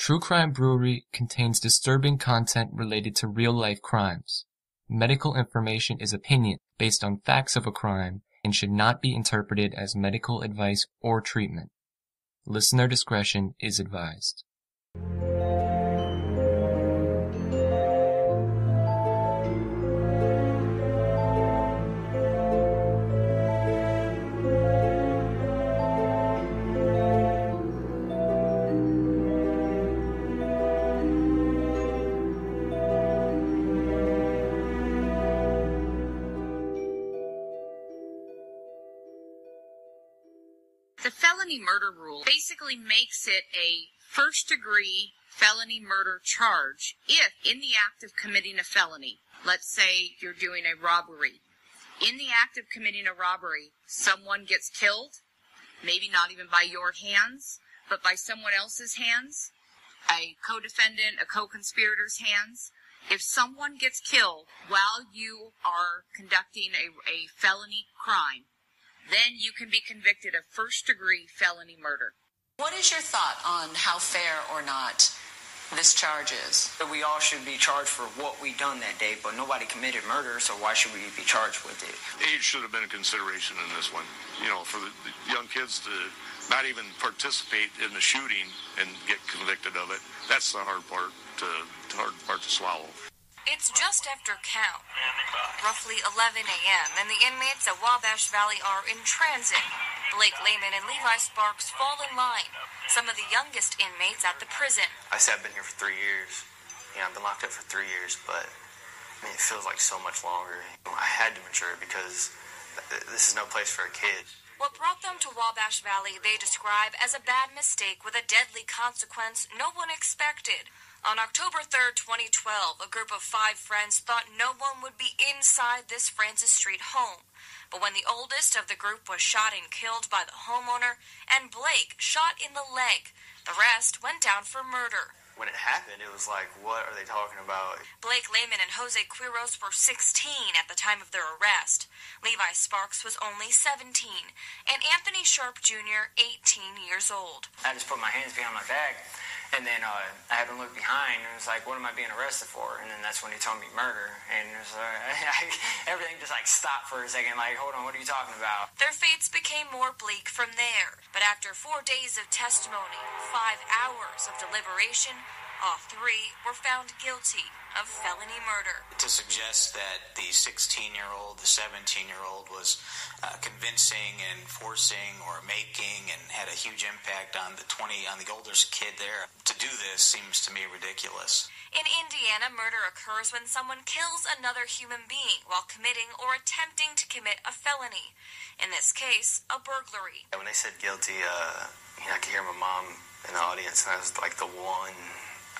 True Crime Brewery contains disturbing content related to real-life crimes. Medical information is opinion based on facts of a crime and should not be interpreted as medical advice or treatment. Listener discretion is advised. Murder rule basically makes it a first degree felony murder charge if, in the act of committing a felony, let's say you're doing a robbery, in the act of committing a robbery, someone gets killed, maybe not even by your hands, but by someone else's hands, a co-defendant, a co-conspirator's hands. If someone gets killed while you are conducting a, a felony crime, then you can be convicted of first degree felony murder. What is your thought on how fair or not this charge is? That we all should be charged for what we done that day, but nobody committed murder, so why should we be charged with it? Age should have been a consideration in this one. You know, for the, the young kids to not even participate in the shooting and get convicted of it. That's the hard part to, the hard part to swallow. It's just after count, roughly 11 a.m., and the inmates at Wabash Valley are in transit. Blake Layman and Levi Sparks fall in line, some of the youngest inmates at the prison. I said I've been here for three years. Yeah, I've been locked up for three years, but I mean, it feels like so much longer. I had to mature because this is no place for a kid. What brought them to Wabash Valley they describe as a bad mistake with a deadly consequence no one expected. On October 3rd, 2012, a group of five friends thought no one would be inside this Francis Street home. But when the oldest of the group was shot and killed by the homeowner, and Blake shot in the leg, the rest went down for murder. When it happened, it was like, what are they talking about? Blake Layman and Jose Quiros were 16 at the time of their arrest. Levi Sparks was only 17, and Anthony Sharp Jr., 18 years old. I just put my hands behind my back, and then uh, I had to look behind, and was like, what am I being arrested for? And then that's when he told me murder, and was, uh, everything just like stopped for a second, like, hold on, what are you talking about? Their fates became more bleak from there. But after four days of testimony, five hours of deliberation, all three were found guilty of felony murder. To suggest that the 16 year old, the 17 year old was uh, convincing and forcing or making and had a huge impact on the 20, on the oldest kid there, to do this seems to me ridiculous. In Indiana, murder occurs when someone kills another human being while committing or attempting to commit a felony. In this case, a burglary. When they said guilty, uh, you know, I could hear my mom in the audience, and I was like the one.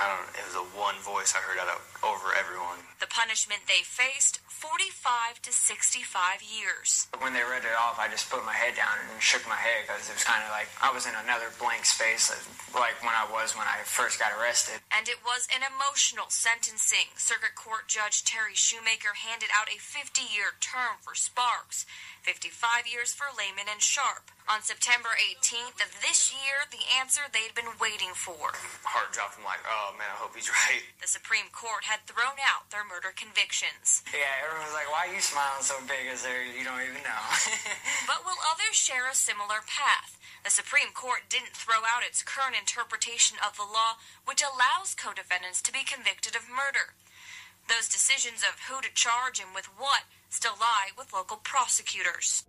I don't. It was the one voice I heard out of over everyone. The punishment they faced 45 to 65 years. When they read it off, I just put my head down and shook my head because it was kind of like I was in another blank space, like when I was when I first got arrested. And it was an emotional sentencing. Circuit Court Judge Terry Shewmaker handed out a 50 year term for Sparks, 55 years for Layman and Sharp. On September 18th of this year, the answer they'd been waiting for. Heart dropped. I'm like, oh man, I hope he's right. The Supreme Court had thrown out their murder convictions. Yeah, everyone was like, why are you smiling so big as there you don't even know? but will others share a similar path? The Supreme Court didn't throw out its current interpretation of the law, which allows co defendants to be convicted of murder. Those decisions of who to charge and with what still lie with local prosecutors.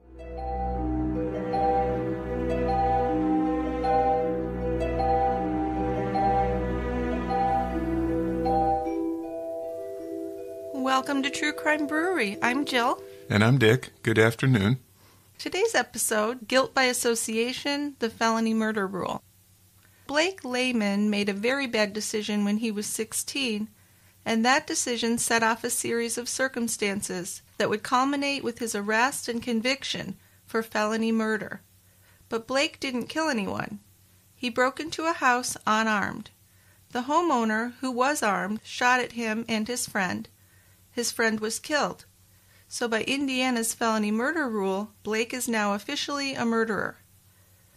Welcome to True Crime Brewery. I'm Jill. And I'm Dick. Good afternoon. Today's episode Guilt by Association, the Felony Murder Rule. Blake Layman made a very bad decision when he was 16, and that decision set off a series of circumstances that would culminate with his arrest and conviction for felony murder. But Blake didn't kill anyone. He broke into a house unarmed. The homeowner, who was armed, shot at him and his friend. His friend was killed. So, by Indiana's felony murder rule, Blake is now officially a murderer.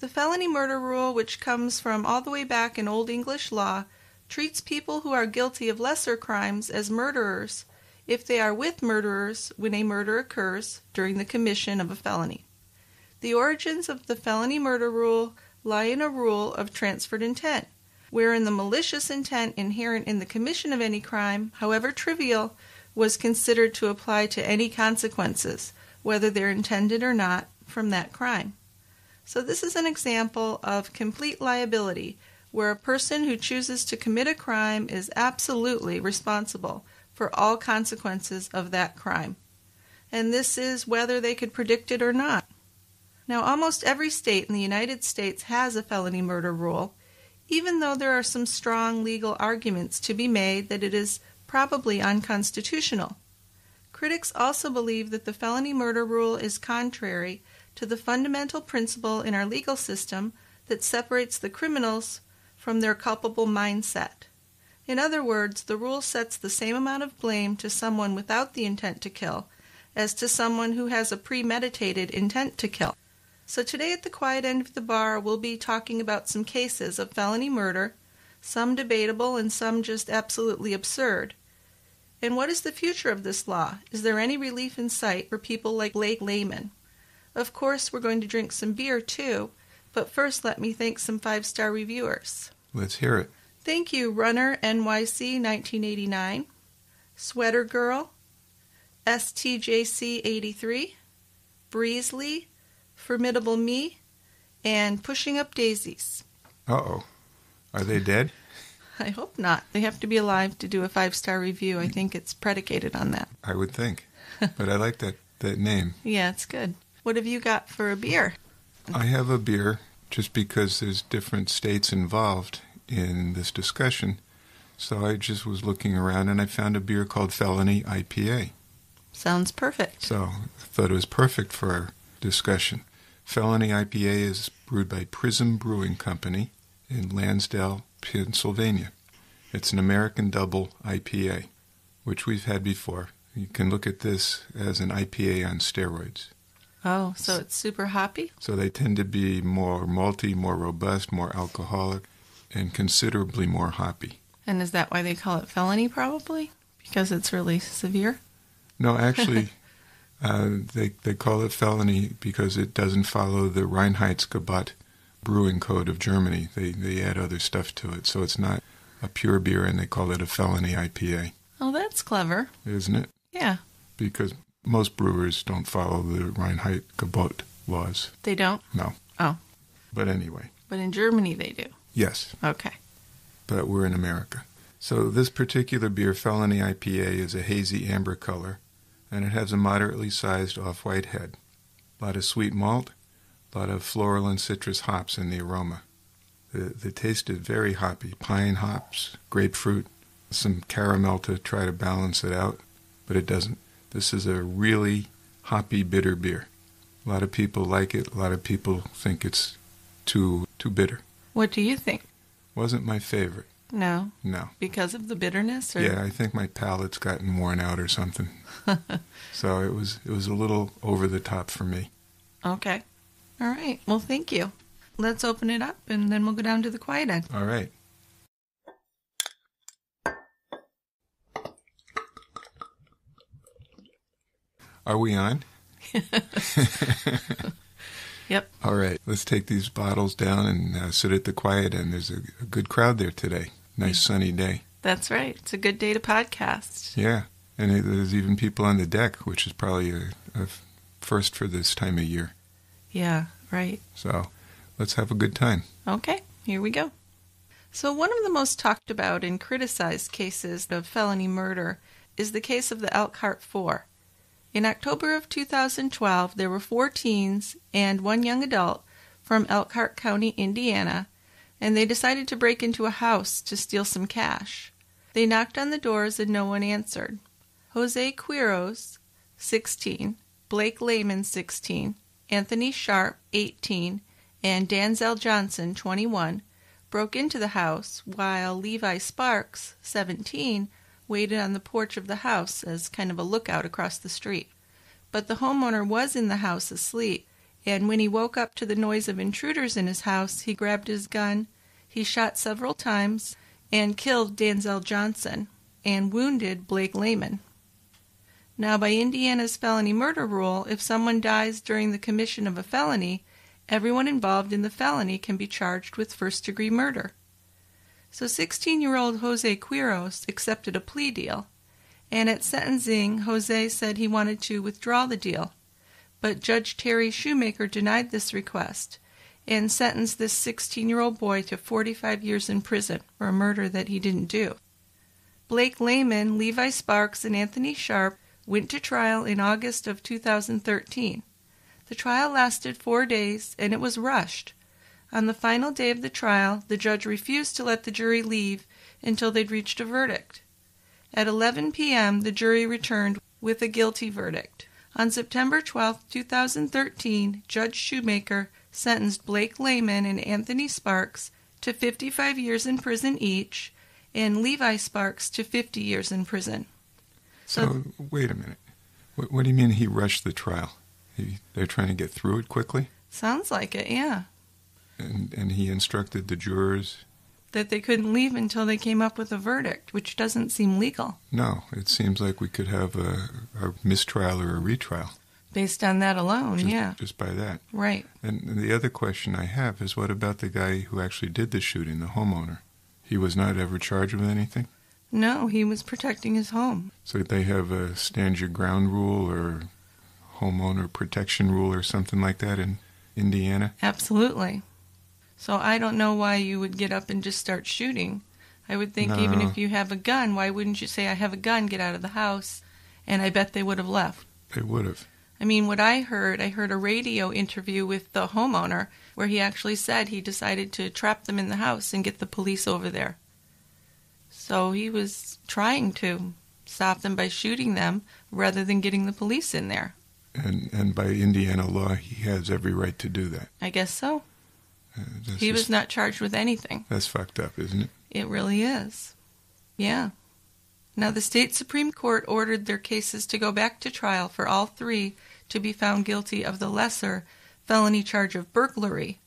The felony murder rule, which comes from all the way back in Old English law, treats people who are guilty of lesser crimes as murderers if they are with murderers when a murder occurs during the commission of a felony. The origins of the felony murder rule lie in a rule of transferred intent, wherein the malicious intent inherent in the commission of any crime, however trivial, was considered to apply to any consequences, whether they're intended or not, from that crime. So, this is an example of complete liability, where a person who chooses to commit a crime is absolutely responsible for all consequences of that crime. And this is whether they could predict it or not. Now, almost every state in the United States has a felony murder rule, even though there are some strong legal arguments to be made that it is probably unconstitutional. Critics also believe that the felony murder rule is contrary to the fundamental principle in our legal system that separates the criminals from their culpable mindset. In other words, the rule sets the same amount of blame to someone without the intent to kill as to someone who has a premeditated intent to kill. So today at the quiet end of the bar, we'll be talking about some cases of felony murder, some debatable and some just absolutely absurd. And what is the future of this law? Is there any relief in sight for people like Blake Layman? Of course, we're going to drink some beer too, but first let me thank some five star reviewers. Let's hear it. Thank you, Runner NYC 1989, Sweater Girl, STJC 83, Breezely, Formidable Me, and Pushing Up Daisies. Uh oh. Are they dead? I hope not. They have to be alive to do a five star review. I think it's predicated on that. I would think. But I like that, that name. Yeah, it's good. What have you got for a beer? I have a beer just because there's different states involved in this discussion. So I just was looking around and I found a beer called Felony IPA. Sounds perfect. So I thought it was perfect for our discussion. Felony IPA is brewed by Prism Brewing Company in Lansdale, Pennsylvania. It's an American double IPA, which we've had before. You can look at this as an IPA on steroids. Oh, so it's super hoppy? So they tend to be more malty, more robust, more alcoholic, and considerably more hoppy. And is that why they call it felony, probably? Because it's really severe? No, actually, uh, they, they call it felony because it doesn't follow the Reinheitsgebot brewing code of Germany. They, they add other stuff to it. So it's not a pure beer, and they call it a felony IPA. Oh, that's clever. Isn't it? Yeah. Because most brewers don't follow the Reinheitsgebot laws. They don't? No. Oh. But anyway. But in Germany they do. Yes. Okay. But we're in America. So this particular beer, Felony IPA, is a hazy amber color, and it has a moderately sized off-white head. A lot of sweet malt, a lot of floral and citrus hops in the aroma. The, the taste is very hoppy. Pine hops, grapefruit, some caramel to try to balance it out, but it doesn't. This is a really hoppy, bitter beer. A lot of people like it. A lot of people think it's too too bitter. What do you think? Wasn't my favorite. No. No. Because of the bitterness or Yeah, I think my palate's gotten worn out or something. so it was it was a little over the top for me. Okay. All right. Well, thank you. Let's open it up and then we'll go down to the quiet end. All right. Are we on? Yep. All right. Let's take these bottles down and uh, sit at the quiet end. There's a, a good crowd there today. Nice sunny day. That's right. It's a good day to podcast. Yeah. And it, there's even people on the deck, which is probably a, a first for this time of year. Yeah, right. So let's have a good time. Okay, here we go. So, one of the most talked about and criticized cases of felony murder is the case of the Elkhart Four. In October of 2012, there were four teens and one young adult from Elkhart County, Indiana, and they decided to break into a house to steal some cash. They knocked on the doors and no one answered. Jose Quiros, 16, Blake Layman, 16, Anthony Sharp, 18, and Danzel Johnson, 21, broke into the house while Levi Sparks, 17, waited on the porch of the house as kind of a lookout across the street. But the homeowner was in the house asleep, and when he woke up to the noise of intruders in his house, he grabbed his gun, he shot several times, and killed Danzel Johnson and wounded Blake Layman. Now, by Indiana's felony murder rule, if someone dies during the commission of a felony, everyone involved in the felony can be charged with first degree murder. So 16 year old Jose Quiros accepted a plea deal, and at sentencing, Jose said he wanted to withdraw the deal. But Judge Terry Shewmaker denied this request and sentenced this 16 year old boy to 45 years in prison for a murder that he didn't do. Blake Layman, Levi Sparks, and Anthony Sharp went to trial in August of 2013. The trial lasted four days and it was rushed. On the final day of the trial, the judge refused to let the jury leave until they'd reached a verdict. At 11 p.m., the jury returned with a guilty verdict. On September 12, 2013, Judge Shewmaker sentenced Blake Layman and Anthony Sparks to 55 years in prison each and Levi Sparks to 50 years in prison. So, wait a minute. What, what, do you mean he rushed the trial? He, they're trying to get through it quickly? Sounds like it, yeah. And, and he instructed the jurors that they couldn't leave until they came up with a verdict, which doesn't seem legal. No, it seems like we could have a, a mistrial or a retrial. Based on that alone, just, yeah. Just by that. Right. And the other question I have is what about the guy who actually did the shooting, the homeowner? He was not ever charged with anything? No, he was protecting his home. So they have a stand your ground rule or homeowner protection rule or something like that in Indiana? Absolutely. So I don't know why you would get up and just start shooting. I would think no. even if you have a gun, why wouldn't you say, I have a gun, get out of the house? And I bet they would have left. They would have. I mean, what I heard, I heard a radio interview with the homeowner where he actually said he decided to trap them in the house and get the police over there. So he was trying to stop them by shooting them rather than getting the police in there. And and by Indiana law, he has every right to do that. I guess so. Uh, he was not charged with anything. That's fucked up, isn't it? It really is. Yeah. Now, the state Supreme Court ordered their cases to go back to trial for all three to be found guilty of the lesser felony charge of burglary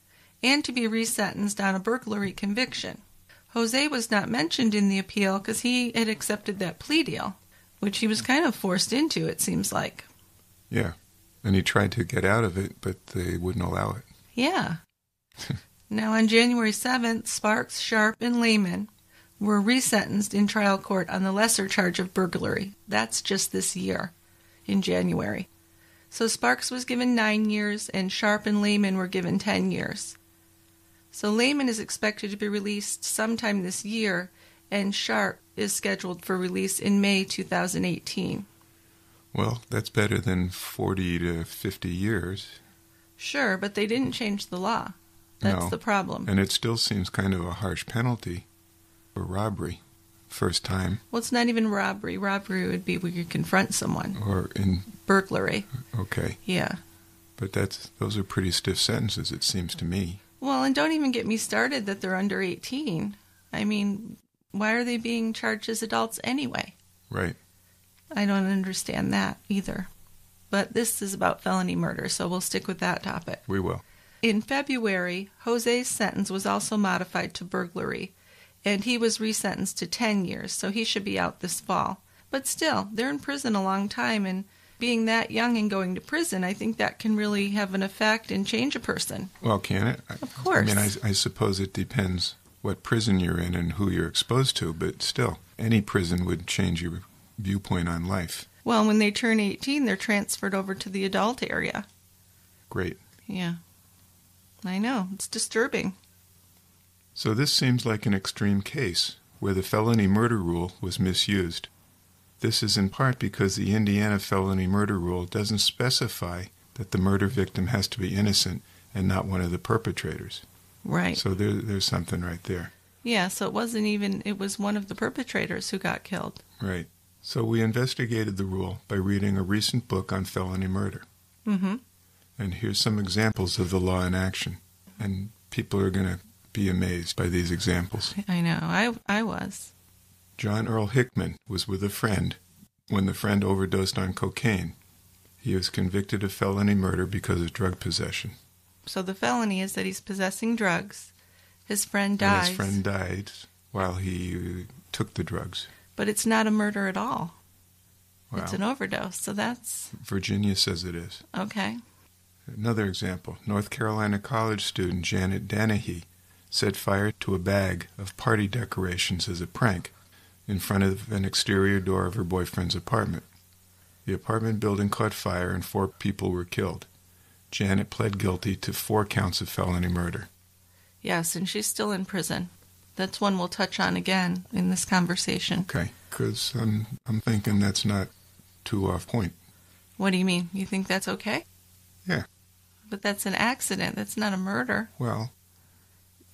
and to be resentenced on a burglary conviction. Jose was not mentioned in the appeal because he had accepted that plea deal, which he was kind of forced into, it seems like. Yeah. And he tried to get out of it, but they wouldn't allow it. Yeah. now, on January 7th, Sparks, Sharp, and Layman were resentenced in trial court on the lesser charge of burglary. That's just this year, in January. So Sparks was given nine years, and Sharp and Layman were given ten years. So Layman is expected to be released sometime this year, and Sharp is scheduled for release in May 2018. Well, that's better than 40 to 50 years. Sure, but they didn't change the law. That's no. the problem. And it still seems kind of a harsh penalty for robbery. First time. Well, it's not even robbery. Robbery would be where you confront someone. Or in burglary. Okay. Yeah. But that's those are pretty stiff sentences it seems to me. Well, and don't even get me started that they're under 18. I mean, why are they being charged as adults anyway? Right. I don't understand that either. But this is about felony murder, so we'll stick with that topic. We will. In February, Jose's sentence was also modified to burglary, and he was resentenced to 10 years, so he should be out this fall. But still, they're in prison a long time, and being that young and going to prison, I think that can really have an effect and change a person. Well, can it? Of course. I mean, I, I suppose it depends what prison you're in and who you're exposed to, but still, any prison would change your viewpoint on life. Well, when they turn 18, they're transferred over to the adult area. Great. Yeah. I know. It's disturbing. So this seems like an extreme case where the felony murder rule was misused. This is in part because the Indiana felony murder rule doesn't specify that the murder victim has to be innocent and not one of the perpetrators. Right. So there, there's something right there. Yeah, so it wasn't even, it was one of the perpetrators who got killed. Right. So we investigated the rule by reading a recent book on felony murder. Mm-hmm. And here's some examples of the law in action. And people are going to be amazed by these examples. I know. I, I was. John Earl Hickman was with a friend when the friend overdosed on cocaine. He was convicted of felony murder because of drug possession. So the felony is that he's possessing drugs. His friend dies. And his friend died while he took the drugs. But it's not a murder at all. It's an overdose. So that's Virginia says it is. okay. Another example North Carolina college student Janet Danahey set fire to a bag of party decorations as a prank in front of an exterior door of her boyfriend's apartment. The apartment building caught fire and four people were killed. Janet pled guilty to four counts of felony murder. Yes, and she's still in prison. That's one we'll touch on again in this conversation. Okay, because I'm, I'm thinking that's not too off point. What do you mean? You think that's okay? Yeah. But that's an accident. That's not a murder. Well,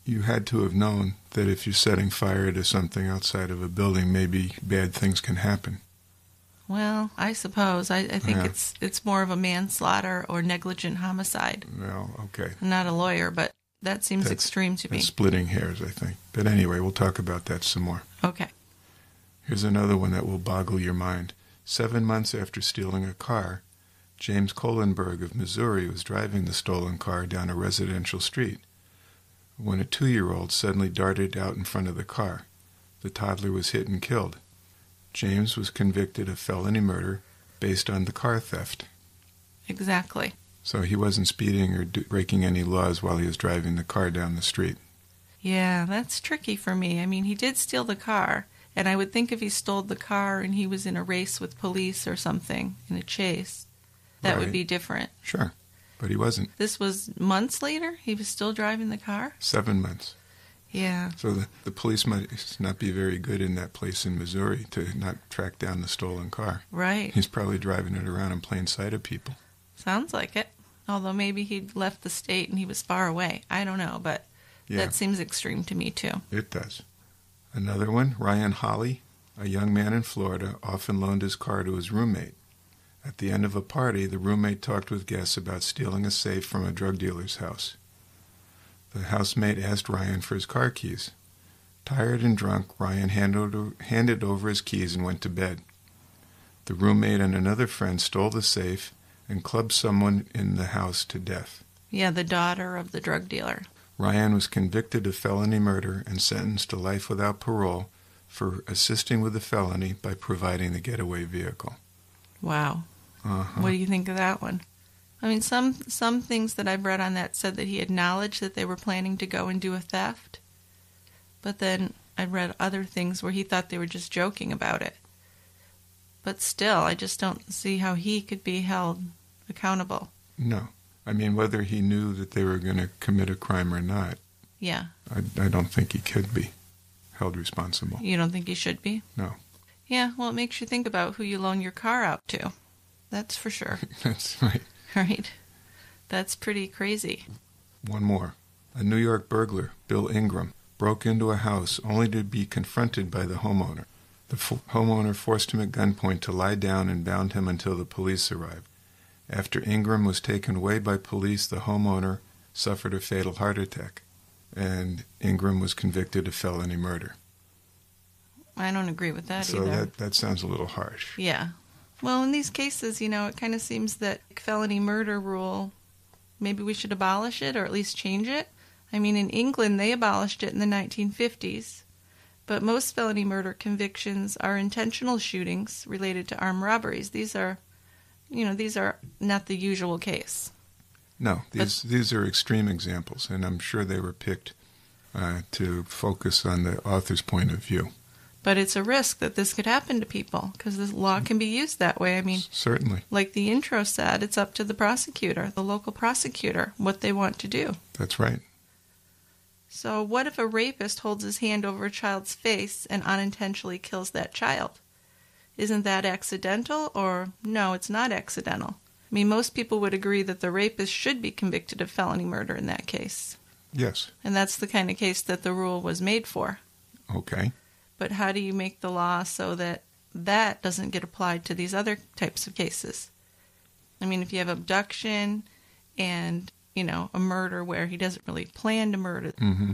you had to have known that if you're setting fire to something outside of a building, maybe bad things can happen. Well, I suppose. I, I think Yeah. it's it's more of a manslaughter or negligent homicide. Well, okay. I'm not a lawyer, but that seems That's- extreme to me. Splitting hairs, I think. But anyway, we'll talk about that some more. Okay. Here's another one that will boggle your mind. Seven months after stealing a car, James Colenburg of Missouri was driving the stolen car down a residential street when a two year old suddenly darted out in front of the car. The toddler was hit and killed. James was convicted of felony murder based on the car theft. Exactly. So he wasn't speeding or do- breaking any laws while he was driving the car down the street. Yeah, that's tricky for me. I mean, he did steal the car, and I would think if he stole the car and he was in a race with police or something in a chase, that would be different. Sure. But he wasn't. This was months later. He was still driving the car. Seven months. Yeah. So the, the police might not be very good in that place in Missouri to not track down the stolen car. Right. He's probably driving it around in plain sight of people. Sounds like it. Although maybe he'd left the state and he was far away. I don't know, but Yeah, that seems extreme to me too. it does. Another one, Ryan Holle, a young man in Florida, often loaned his car to his roommate. At the end of a party, the roommate talked with guests about stealing a safe from a drug dealer's house. The housemate asked Ryan for his car keys. Tired and drunk, Ryan handed, handed over his keys and went to bed. The roommate and another friend stole the safe and clubbed someone in the house to death. Yeah, the daughter of the drug dealer. Ryan was convicted of felony murder and sentenced to life without parole for assisting with the felony by providing the getaway vehicle. Wow. Uh-huh. What do you think of that one? I mean, some some things that I've read on that said that he acknowledged that they were planning to go and do a theft, but then I read other things where he thought they were just joking about it. But still, I just don't see how he could be held accountable. No. I mean, whether he knew that they were going to commit a crime or not, Yeah, I, I don't think he could be held responsible. you don't think he should be? No. Yeah, well, it makes you think about who you loan your car out to. That's for sure, That's right. right? That's pretty crazy. One more. A New York burglar, Bill Ingram, broke into a house only to be confronted by the homeowner. The f- homeowner forced him at gunpoint to lie down and bound him until the police arrived. After Ingram was taken away by police, the homeowner suffered a fatal heart attack, and Ingram was convicted of felony murder. I don't agree with that so either. that, that sounds a little harsh. Yeah. Well, in these cases, you know, it kind of seems that felony murder rule, maybe we should abolish it or at least change it. I mean, in England, they abolished it in the 1950s. But most felony murder convictions are intentional shootings related to armed robberies. These are, you know, these are not the usual case. No, these these are extreme examples, and I'm sure they were picked uh, to focus on the author's point of view. But it's a risk that this could happen to people because the law can be used that way. I mean, Certainly, like the intro said, it's up to the prosecutor, the local prosecutor, what they want to do. that's right. So, what if a rapist holds his hand over a child's face and unintentionally kills that child? Isn't that accidental, or no, it's not accidental? I mean, most people would agree that the rapist should be convicted of felony murder in that case. Yes. And that's the kind of case that the rule was made for. Okay. But how do you make the law so that that doesn't get applied to these other types of cases? I mean, if you have abduction and, you know, a murder where he doesn't really plan to murder, hmm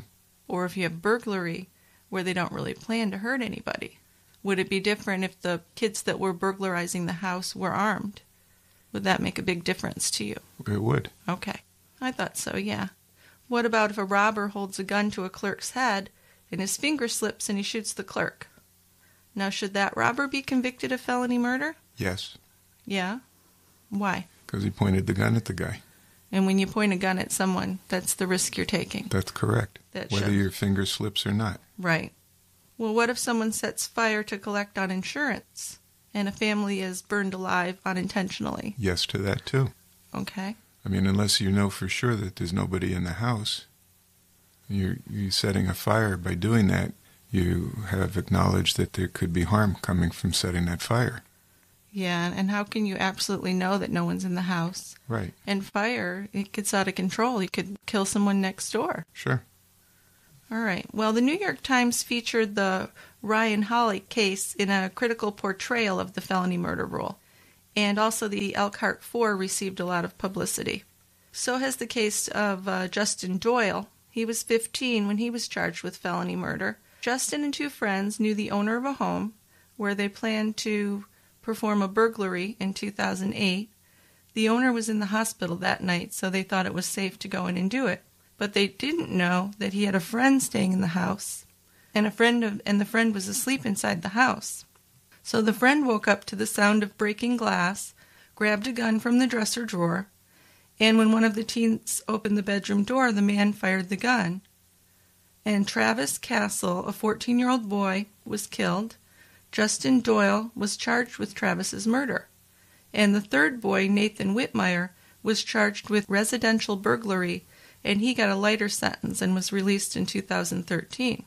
or if you have burglary where they don't really plan to hurt anybody, would it be different if the kids that were burglarizing the house were armed? Would that make a big difference to you? It would. Okay. I thought so, yeah. What about if a robber holds a gun to a clerk's head and his finger slips and he shoots the clerk. Now, should that robber be convicted of felony murder? Yes, Yeah. Why? because he pointed the gun at the guy. And when you point a gun at someone, that's the risk you're taking. That's correct. That Whether shows. your finger slips or not. Right. Well, what if someone sets fire to collect on insurance and a family is burned alive unintentionally? Yes to that too. Okay. I mean, unless you know for sure that there's nobody in the house, you're, you're setting a fire. By doing that, you have acknowledged that there could be harm coming from setting that fire. Yeah, and how can you absolutely know that no one's in the house? Right. And fire, it gets out of control. You could kill someone next door. Sure. All right. Well, the New York Times featured the Ryan Holle case in a critical portrayal of the felony murder rule. And also the Elkhart 4 received a lot of publicity. So has the case of uh, Justin Doyle. He was 15 when he was charged with felony murder. Justin and two friends knew the owner of a home where they planned to perform a burglary in 2008. The owner was in the hospital that night, so they thought it was safe to go in and do it but they didn't know that he had a friend staying in the house and a friend of, and the friend was asleep inside the house so the friend woke up to the sound of breaking glass grabbed a gun from the dresser drawer and when one of the teens opened the bedroom door the man fired the gun and Travis Castle a 14-year-old boy was killed Justin Doyle was charged with Travis's murder and the third boy Nathan Whitmire was charged with residential burglary and he got a lighter sentence and was released in 2013.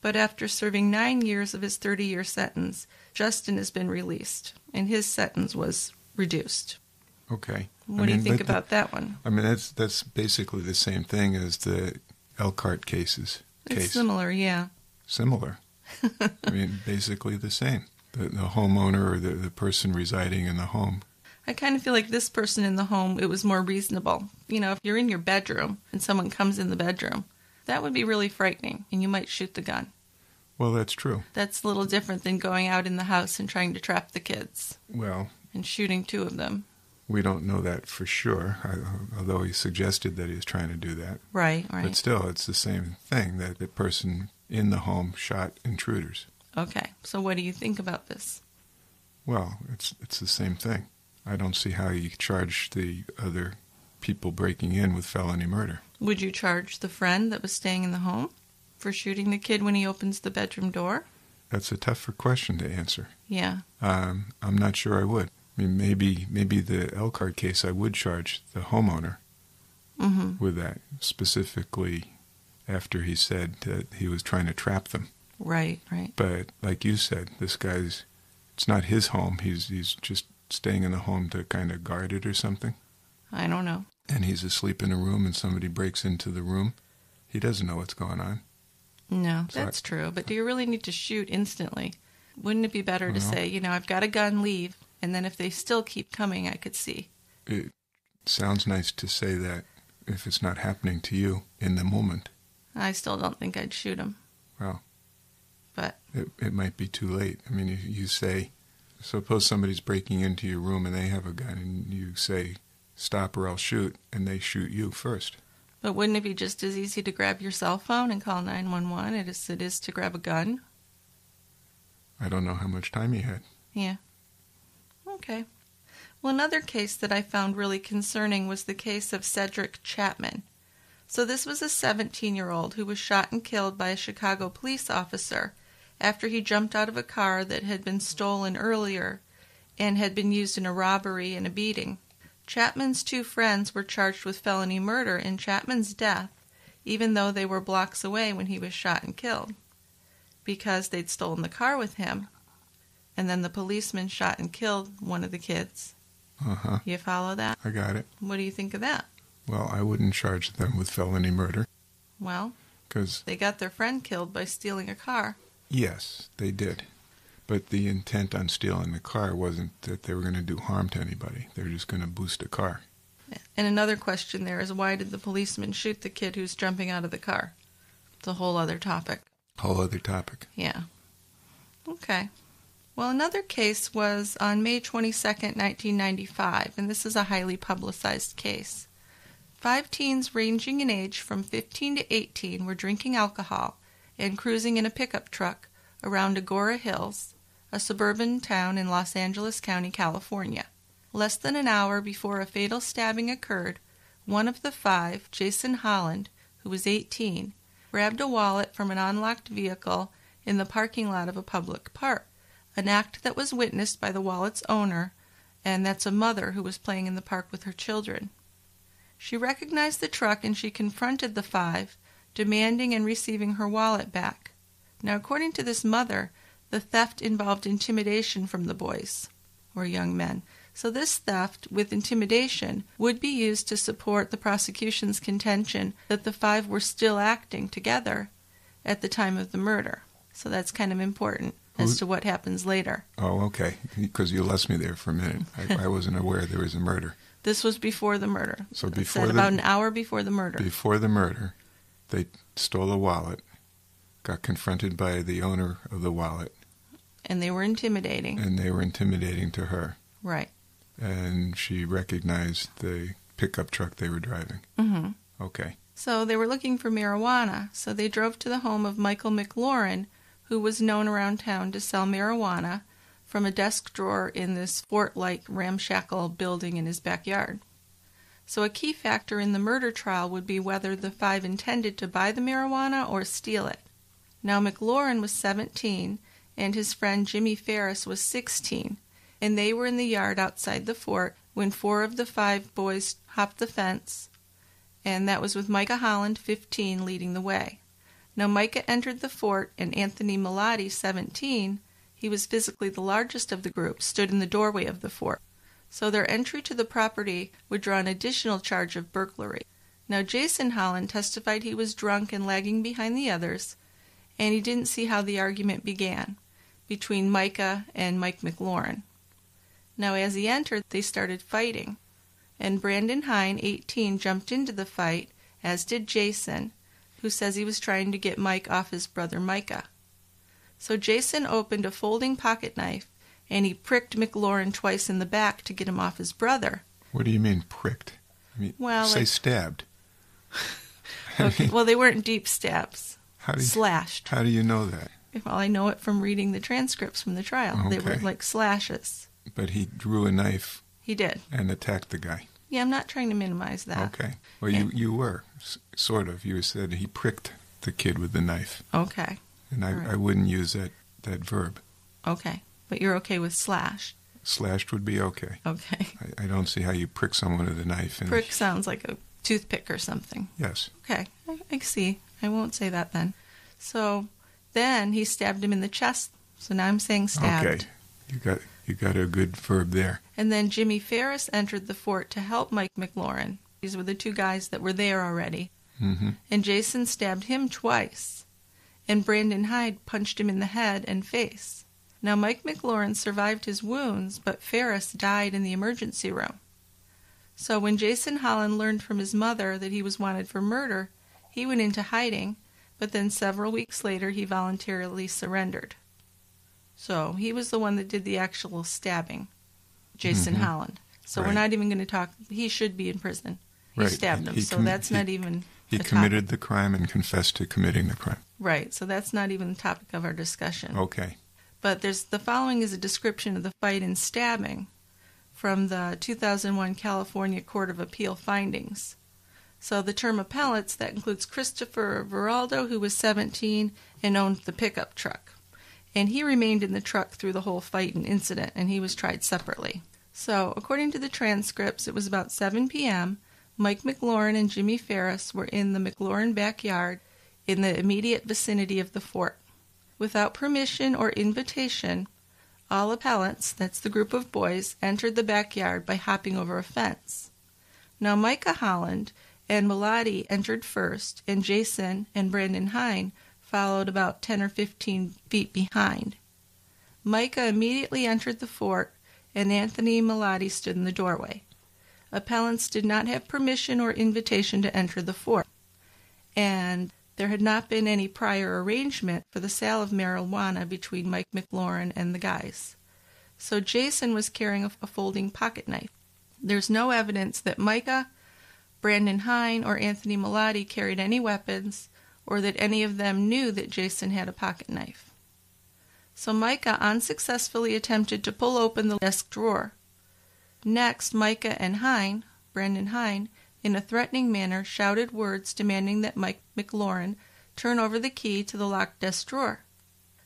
But after serving nine years of his 30 year sentence, Justin has been released, and his sentence was reduced. Okay. What I do you think but the- about that one? I mean, that's that's basically the same thing as the Elkhart cases. It's Case. similar, yeah. Similar. I mean, basically the same. The, the homeowner or the, the person residing in the home. I kind of feel like this person in the home, it was more reasonable. You know, if you're in your bedroom and someone comes in the bedroom, that would be really frightening, and you might shoot the gun. Well, that's true. That's a little different than going out in the house and trying to trap the kids Well, and shooting two of them. We don't know that for sure, I- although he suggested that he was trying to do that. Right, right. But still, it's the same thing that the person in the home shot intruders. Okay, so what do you think about this? Well, it's it's the same thing. I don't see how you charge the other people breaking in with felony murder. Would you charge the friend that was staying in the home for shooting the kid when he opens the bedroom door? That's a tougher question to answer. Yeah. Um, I'm not sure I would. I mean, maybe maybe the Elkhart case, I would charge the homeowner Mm-hmm. with that specifically after he said that he was trying to trap them. Right, right. But like you said, this guy's it's not his home. He's he's just staying in the home to kind of guard it or something. I don't know. And he's asleep in a room, and somebody breaks into the room. He doesn't know what's going on. No, So I- that's true. But do you really need to shoot instantly? Wouldn't it be better to say, you know, I've got a gun, leave, and then if they still keep coming, I could see. It sounds nice to say that if it's not happening to you in the moment. I still don't think I'd shoot him. Well, But it, it might be too late. I mean, if you say, suppose somebody's breaking into your room and they have a gun, and you say, stop or I'll shoot, and they shoot you first. but wouldn't it be just as easy to grab your cell phone and call 911 as it is to grab a gun? I don't know how much time he had. Yeah. Okay. Well, another case that I found really concerning was the case of Cedric Chapman. So, this was a 17 year old who was shot and killed by a Chicago police officer after he jumped out of a car that had been stolen earlier and had been used in a robbery and a beating. Chapman's two friends were charged with felony murder in Chapman's death, even though they were blocks away when he was shot and killed, because they'd stolen the car with him and then the policeman shot and killed one of the kids. Uh huh. You follow that? I got it. What do you think of that? Well, I wouldn't charge them with felony murder Well, because, they got their friend killed by stealing a car. yes, they did. But the intent on stealing the car wasn't that they were going to do harm to anybody. They were just going to boost a car. And another question there is why did the policeman shoot the kid who's jumping out of the car? It's a whole other topic. Whole other topic. Yeah. Okay. Well, another case was on May 22nd, 1995, and this is a highly publicized case. Five teens ranging in age from 15 to 18 were drinking alcohol and cruising in a pickup truck around Agoura Hills, a suburban town in Los Angeles County, California. Less than an hour before a fatal stabbing occurred, one of the five, Jason Holland, who was 18, grabbed a wallet from an unlocked vehicle in the parking lot of a public park, an act that was witnessed by the wallet's owner, and that's a mother who was playing in the park with her children. She recognized the truck and she confronted the five, demanding and receiving her wallet back. Now, according to this mother, the theft involved intimidation from the boys, or young men. So, this theft with intimidation would be used to support the prosecution's contention that the five were still acting together at the time of the murder. So, that's kind of important as to what happens later. Oh, okay. Because you lost me there for a minute. I, I wasn't aware there was a murder. This was before the murder. So before the- about an hour before the murder. Before the murder, they stole a wallet, got confronted by the owner of the wallet, and they were intimidating. and they were intimidating to her. Right. And she recognized the pickup truck they were driving. hmm Okay. So they were looking for marijuana. So they drove to the home of Michael McLaurin, who was known around town to sell marijuana from a desk drawer in this fort like ramshackle building in his backyard. So a key factor in the murder trial would be whether the five intended to buy the marijuana or steal it. Now McLaurin was 17 and his friend Jimmy Farris was 16, and they were in the yard outside the fort when four of the five boys hopped the fence, and that was with Micah Holland, 15, leading the way. Now Micah entered the fort, and Anthony Malati, 17, he was physically the largest of the group, stood in the doorway of the fort. So their entry to the property would draw an additional charge of burglary. Now Jason Holland testified he was drunk and lagging behind the others, and he didn't see how the argument began between Micah and Mike McLaurin. Now as he entered, they started fighting, and Brandon Hein, 18, jumped into the fight, as did Jason, who says he was trying to get Mike off his brother Micah. So Jason opened a folding pocket knife and he pricked McLaurin twice in the back to get him off his brother. What do you mean pricked? I mean, Well, say like- stabbed. Okay, well, they weren't deep stabs. How do you, Slashed. How do you know that? Well, I know it from reading the transcripts from the trial. They were Okay. like slashes. But he drew a knife He did. and attacked the guy. Yeah, I'm not trying to minimize that. Okay. Well, you, you were, sort of. You said he pricked the kid with the knife. Okay. And I, right. I wouldn't use that, that verb. Okay. But you're okay with slash. Slashed would be okay. Okay. I, I don't see how you prick someone with a knife. And, Prick sounds like a toothpick or something. Yes. Okay, I, I see. I won't say that then. So then he stabbed him in the chest. So now I'm saying stabbed. Okay. You got you got a good verb there. And then Jimmy Farris entered the fort to help Mike McLaurin. These were the two guys that were there already. Hmm And Jason stabbed him twice. And Brandon Hyde punched him in the head and face. Now Mike McLaurin survived his wounds, but Farris died in the emergency room. So when Jason Holland learned from his mother that he was wanted for murder, he went into hiding, but then several weeks later he voluntarily surrendered. So he was the one that did the actual stabbing, Jason Mhm. Holland. So we're not even going to talk. He should be in prison. He Right. stabbed him, so that's not even. He a topic. committed the crime and confessed to committing the crime. Right, so that's not even the topic of our discussion. Okay. But there's the following is a description of the fight and stabbing from the 2001 California Court of Appeal findings. So the term appellants that includes Christopher Veraldo, who was 17 and owned the pickup truck, and he remained in the truck through the whole fight and incident, and he was tried separately. So according to the transcripts, it was about 7 p.m. Mike McLaurin and Jimmy Farris were in the McLaurin backyard in the immediate vicinity of the fort. Without permission or invitation, all appellants, that's the group of boys, entered the backyard by hopping over a fence. Now Micah Holland and Malati entered first, and Jason and Brandon Hein followed about 10 or 15 feet behind. Micah immediately entered the fort, and Anthony Malati stood in the doorway. Appellants did not have permission or invitation to enter the fort, and there had not been any prior arrangement for the sale of marijuana between Mike McLaurin and the guys. So Jason was carrying a, folding pocket knife. There's no evidence that Micah, Brandon Hein, or Anthony Malati carried any weapons or that any of them knew that Jason had a pocket knife. So Micah unsuccessfully attempted to pull open the desk drawer. Next, Micah and Hein, Brandon Hein, in a threatening manner, shouted words demanding that Mike McLaurin turn over the key to the locked desk drawer.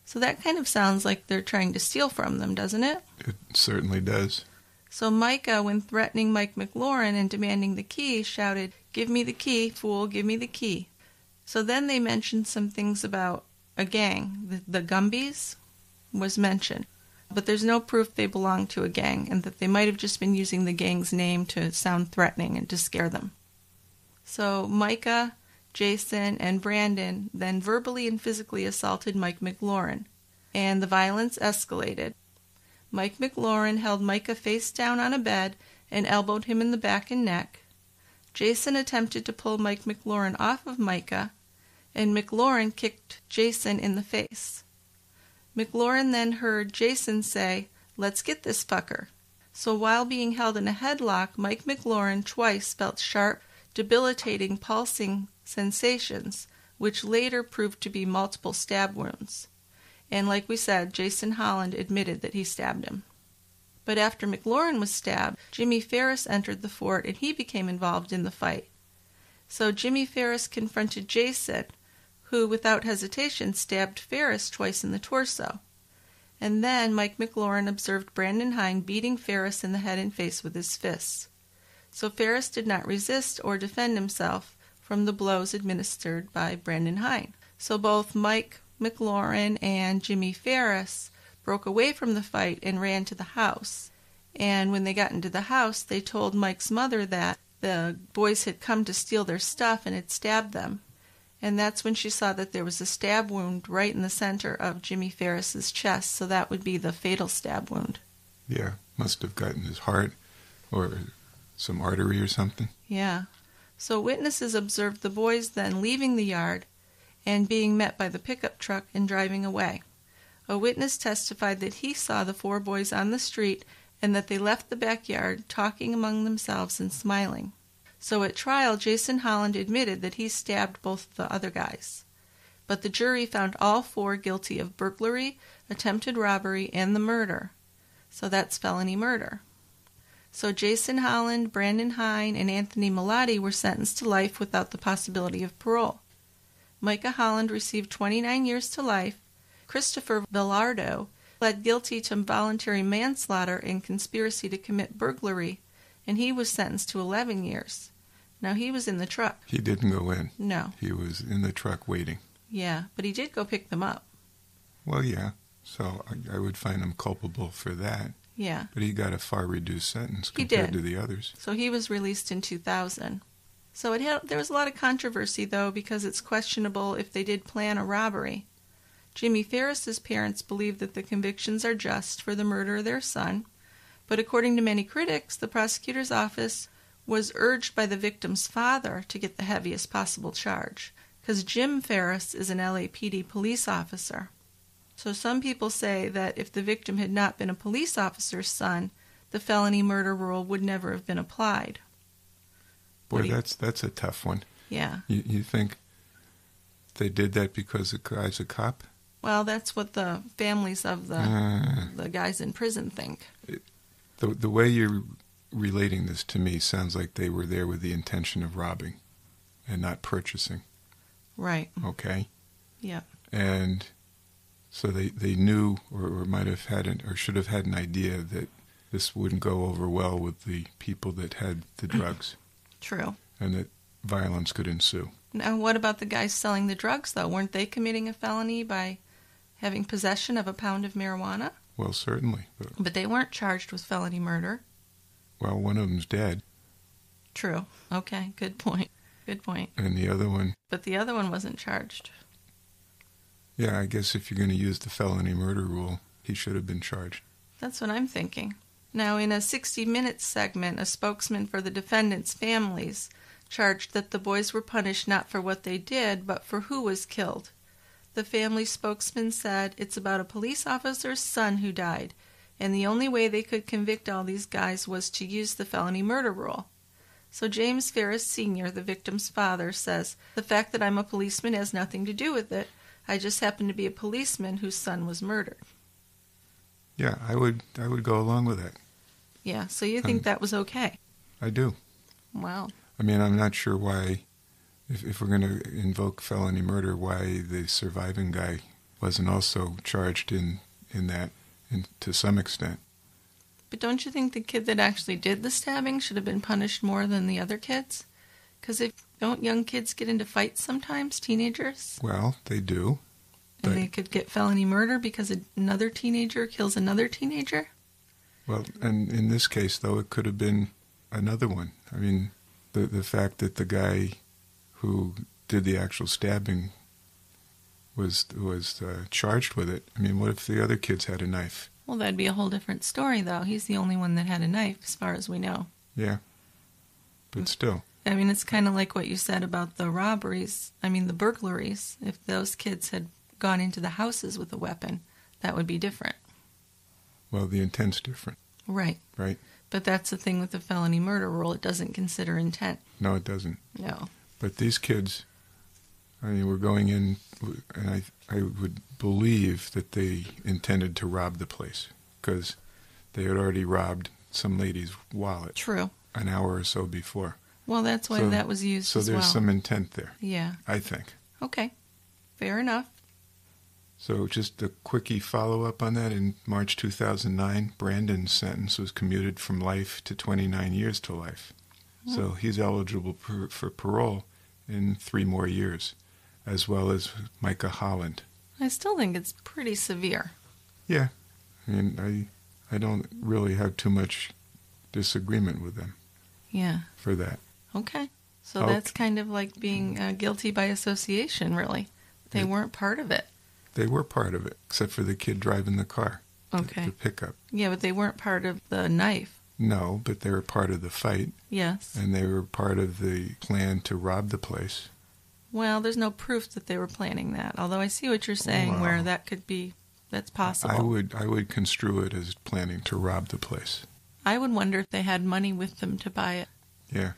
So that kind of sounds like they're trying to steal from them, doesn't it? It certainly does. So Micah, when threatening Mike McLaurin and demanding the key, shouted, Give me the key, fool, give me the key. So then they mentioned some things about a gang. The, the Gumbies was mentioned. But there's no proof they belonged to a gang and that they might have just been using the gang's name to sound threatening and to scare them. So Micah, Jason, and Brandon then verbally and physically assaulted Mike McLaurin, and the violence escalated. Mike McLaurin held Micah face down on a bed and elbowed him in the back and neck. Jason attempted to pull Mike McLaurin off of Micah, and McLaurin kicked Jason in the face. McLaurin then heard Jason say, Let's get this fucker. So while being held in a headlock, Mike McLaurin twice felt sharp, debilitating, pulsing sensations, which later proved to be multiple stab wounds. And like we said, Jason Holland admitted that he stabbed him. But after McLaurin was stabbed, Jimmy Farris entered the fort and he became involved in the fight. So Jimmy Farris confronted Jason, who without hesitation stabbed Farris twice in the torso. And then Mike McLaurin observed Brandon Hein beating Farris in the head and face with his fists. So Farris did not resist or defend himself from the blows administered by Brandon Hein. So both Mike McLaurin and Jimmy Farris broke away from the fight and ran to the house. And when they got into the house, they told Mike's mother that the boys had come to steal their stuff and had stabbed them. And that's when she saw that there was a stab wound right in the center of Jimmy Farris's chest, so that would be the fatal stab wound. Yeah, must have gotten his heart or some artery or something. Yeah. So witnesses observed the boys then leaving the yard and being met by the pickup truck and driving away. A witness testified that he saw the four boys on the street and that they left the backyard talking among themselves and smiling. So at trial, Jason Holland admitted that he stabbed both the other guys. But the jury found all four guilty of burglary, attempted robbery, and the murder. So that's felony murder. So Jason Holland, Brandon Hein, and Anthony Malati were sentenced to life without the possibility of parole. Micah Holland received 29 years to life, Christopher Villardo pled guilty to voluntary manslaughter and conspiracy to commit burglary, and he was sentenced to 11 years. Now, he was in the truck. He didn't go in. No. He was in the truck waiting. Yeah, but he did go pick them up. Well, yeah. So I, I would find him culpable for that. Yeah. But he got a far reduced sentence He compared did. to the others. So he was released in 2000. So it had, there was a lot of controversy, though, because it's questionable if they did plan a robbery. Jimmy Farris's parents believe that the convictions are just for the murder of their son, but according to many critics, the prosecutor's office was urged by the victim's father to get the heaviest possible charge, because Jim Farris is an LAPD police officer. So some people say that if the victim had not been a police officer's son, the felony murder rule would never have been applied. Boy, you- that's that's a tough one. Yeah. You, you think they did that because the guy's a cop? Well, that's what the families of the Uh, the guys in prison think. the the way you're relating this to me sounds like they were there with the intention of robbing and not purchasing. Right. Okay. Yeah. and so they, they knew or, or might have had an, or should have had an idea that this wouldn't go over well with the people that had the drugs True. and that violence could ensue. Now, what about the guys selling the drugs, though? Weren't they committing a felony by having possession of a pound of marijuana? Well, certainly. But, But they weren't charged with felony murder. Well, one of them's dead, True. Okay. Good point. Good point. and the other one, But the other one wasn't charged. yeah, I guess if you're going to use the felony murder rule, he should have been charged. That's what I'm thinking. Now, in a 60 Minutes segment, a spokesman for the defendants' families charged that the boys were punished not for what they did, but for who was killed. The family spokesman said it's about a police officer's son who died, and the only way they could convict all these guys was to use the felony murder rule. So James Farris Sr., the victim's father, says, The fact that I'm a policeman has nothing to do with it. I just happen to be a policeman whose son was murdered. Yeah, I would I would go along with that. Yeah, so you think Um, that was okay? I do. Wow. I mean, I'm not sure why, if, if we're going to invoke felony murder, why the surviving guy wasn't also charged in, in that in, to some extent. But don't you think the kid that actually did the stabbing should have been punished more than the other kids? Because if don't young kids get into fights sometimes, teenagers, Well, they do. and they could get felony murder because another teenager kills another teenager? Well, and in this case, though, it could have been another one. I mean, the the fact that the guy who did the actual stabbing was was uh, charged with it. I mean, what if the other kids had a knife? Well, that'd be a whole different story, though. He's the only one that had a knife, as far as we know. Yeah. But still, I mean, it's kind of like what you said about the robberies. I mean, the burglaries. If those kids had gone into the houses with a weapon, that would be different. well, the intent's different, Right. right? But that's the thing with the felony murder rule. It doesn't consider intent. No, it doesn't. No. But these kids, I mean, we're going in, and I I would believe that they intended to rob the place because they had already robbed some lady's wallet True. an hour or so before. Well, that's why So- that was used So there's well. some intent there, Yeah. I think. Okay. Fair enough. So just a quickie follow up on that. In March 2009, Brandon's sentence was commuted from life to 29 years to life. Oh. So he's eligible for, for parole in three more years, as well as Micah Holland. I still think it's pretty severe. Yeah, I mean, I I don't really have too much disagreement with them Yeah. for that. Okay. So Okay. that's kind of like being uh, guilty by association, really. They Yeah. weren't part of it. They were part of it, except for the kid driving the car, the- Okay. the pickup. Yeah, but they weren't part of the knife. No, but they were part of the fight, Yes. and they were part of the plan to rob the place. Well, there's no proof that they were planning that. Although I see what you're saying, where that could be, that's possible. I would I would construe it as planning to rob the place. I would wonder if they had money with them to buy it. Yeah.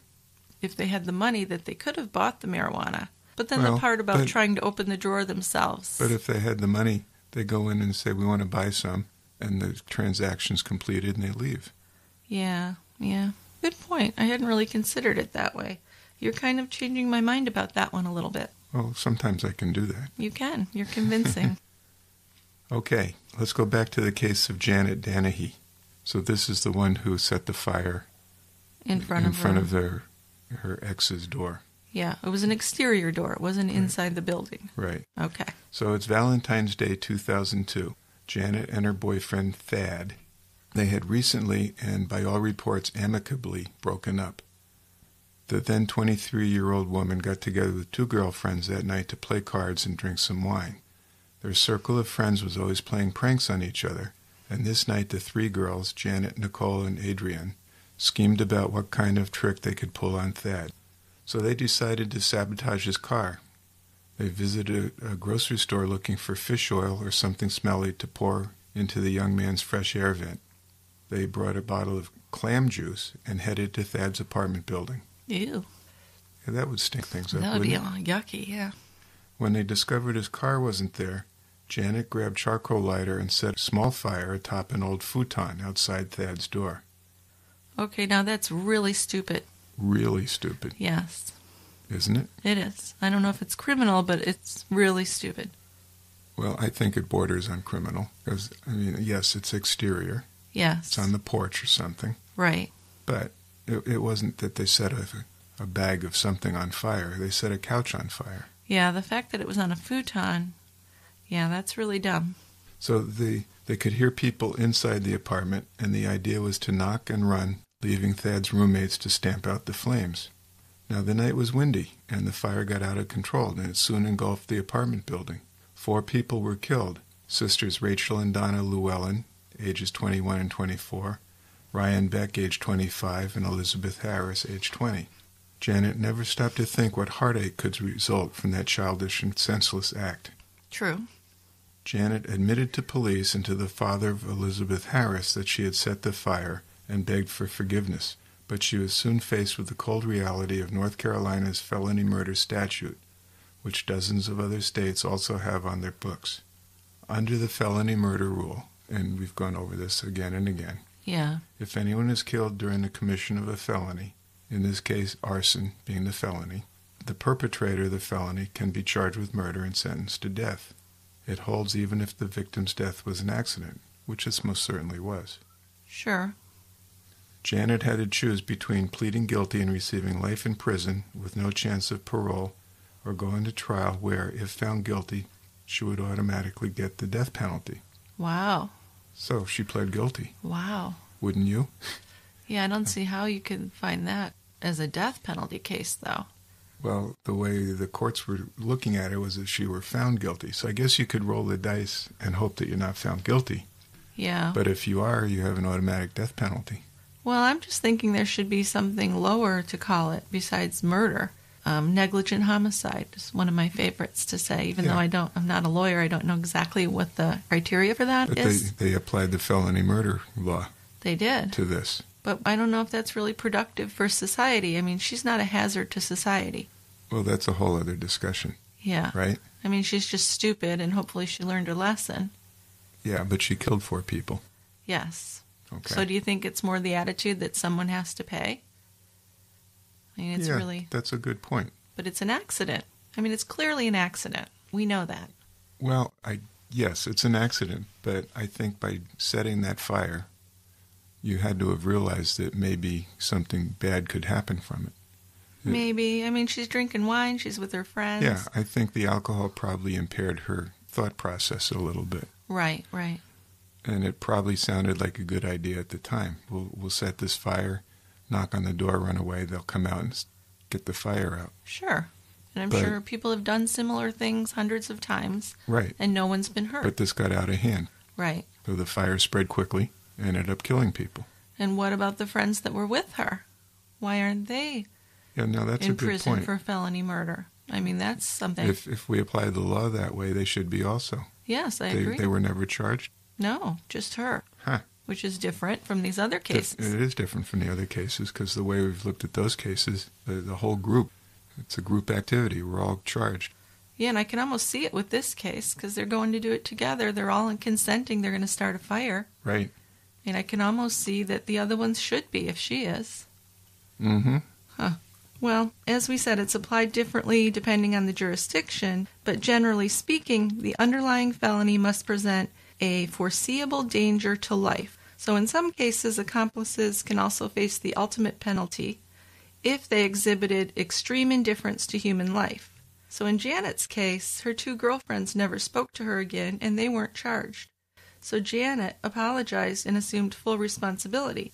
If they had the money, that they could have bought the marijuana. But then Well, the part about but- trying to open the drawer themselves. But if they had the money, they go in and say we want to buy some, and the transaction's completed, and they leave. Yeah, yeah. Good point. I hadn't really considered it that way. You're kind of changing my mind about that one a little bit. Well, sometimes I can do that. You can. You're convincing. Okay, let's go back to the case of Janet Danahey. So this is the one who set the fire in front in of front her. of their her ex's door. Yeah, it was an exterior door. It wasn't inside the building. Right. Okay. So it's Valentine's Day 2002. Janet and her boyfriend Thad, they had recently and by all reports amicably broken up. The then 23-year-old woman got together with two girlfriends that night to play cards and drink some wine. Their circle of friends was always playing pranks on each other, and this night the three girls, Janet, Nicole, and Adrienne, schemed about what kind of trick they could pull on Thad. So they decided to sabotage his car. They visited a grocery store looking for fish oil or something smelly to pour into the young man's fresh air vent. They brought a bottle of clam juice and headed to Thad's apartment building. Ew. Yeah, that would stink things up, That would be it? yucky, yeah. When they discovered his car wasn't there, Janet grabbed charcoal lighter and set a small fire atop an old futon outside Thad's door. Okay, now that's really stupid. Really stupid, Yes, isn't it? it is. I don't know if it's criminal, but it's really stupid. Well, I think it borders on criminal. Because, I mean, yes, it's exterior. Yes. It's on the porch or something. Right. But it, it wasn't that they set a, a bag of something on fire. They set a couch on fire. Yeah, the fact that it was on a futon, yeah, that's really dumb. So the, they could hear people inside the apartment, and the idea was to knock and run, leaving Thad's roommates to stamp out the flames. Now, the night was windy, and the fire got out of control, and it soon engulfed the apartment building. Four people were killed sisters Rachel and Donna Llewellyn, ages 21 and 24, Ryan Beck, age 25, and Elizabeth Harris, age 20. Janet never stopped to think what heartache could result from that childish and senseless act. True. Janet admitted to police and to the father of Elizabeth Harris that she had set the fire and begged for forgiveness, But she was soon faced with the cold reality of North Carolina's felony murder statute, which dozens of other states also have on their books. Under the felony murder rule, and we've gone over this again and again, Yeah. if anyone is killed during the commission of a felony, in this case arson being the felony, the perpetrator of the felony can be charged with murder and sentenced to death. It holds even if the victim's death was an accident, which this most certainly was. Sure. Janet had to choose between pleading guilty and receiving life in prison with no chance of parole or going to trial where, if found guilty, she would automatically get the death penalty. Wow. So she pled guilty. Wow. Wouldn't you? Yeah, I don't see how you could find that as a death penalty case, though. Well, the way the courts were looking at it was that she were found guilty. So I guess you could roll the dice and hope that you're not found guilty. Yeah. But if you are, you have an automatic death penalty. Well, I'm just thinking there should be something lower to call it besides murder. Um, negligent homicide is one of my favorites to say, even Yeah. though I don't, I'm not a lawyer. I don't know exactly what the criteria for that But is. they, they applied the felony murder law they did. to this. But I don't know if that's really productive for society. I mean, she's not a hazard to society. Well, that's a whole other discussion, Yeah. right? I mean, she's just stupid, and hopefully she learned her lesson. Yeah, but she killed four people. Yes. Okay. So do you think it's more the attitude that someone has to pay? I mean, it's yeah, really, that's a good point. but it's an accident. I mean, it's clearly an accident. We know that. Well, I yes, it's an accident, but I think by setting that fire, you had to have realized that maybe something bad could happen from it. Yeah. Maybe. I mean, she's drinking wine. She's with her friends. Yeah, I think the alcohol probably impaired her thought process a little bit, Right, right. and it probably sounded like a good idea at the time. We'll we'll set this fire, knock on the door, run away. They'll come out and get the fire out. Sure. And I'm But- sure people have done similar things hundreds of times, Right. and no one's been hurt. But this got out of hand. right. So the fire spread quickly, and ended up killing people. And what about the friends that were with her? Why aren't they Yeah, no, that's in prison point. for felony murder? I mean, that's something. If if we apply the law that way, they should be also. yes, I they agree. they were never charged. No, just her. Which is different from these other cases. It is different from the other cases because the way we've looked at those cases, the, the whole group, it's a group activity. We're all charged. Yeah, and I can almost see it with this case because they're going to do it together. They're all consenting. They're going to start a fire. Right. And I can almost see that the other ones should be if she is. Mm-hmm. Huh. Well, as we said, it's applied differently depending on the jurisdiction, but generally speaking, the underlying felony must present a foreseeable danger to life. So, in some cases, accomplices can also face the ultimate penalty if they exhibited extreme indifference to human life. So, in Janet's case, her two girlfriends never spoke to her again and they weren't charged. So, Janet apologized and assumed full responsibility.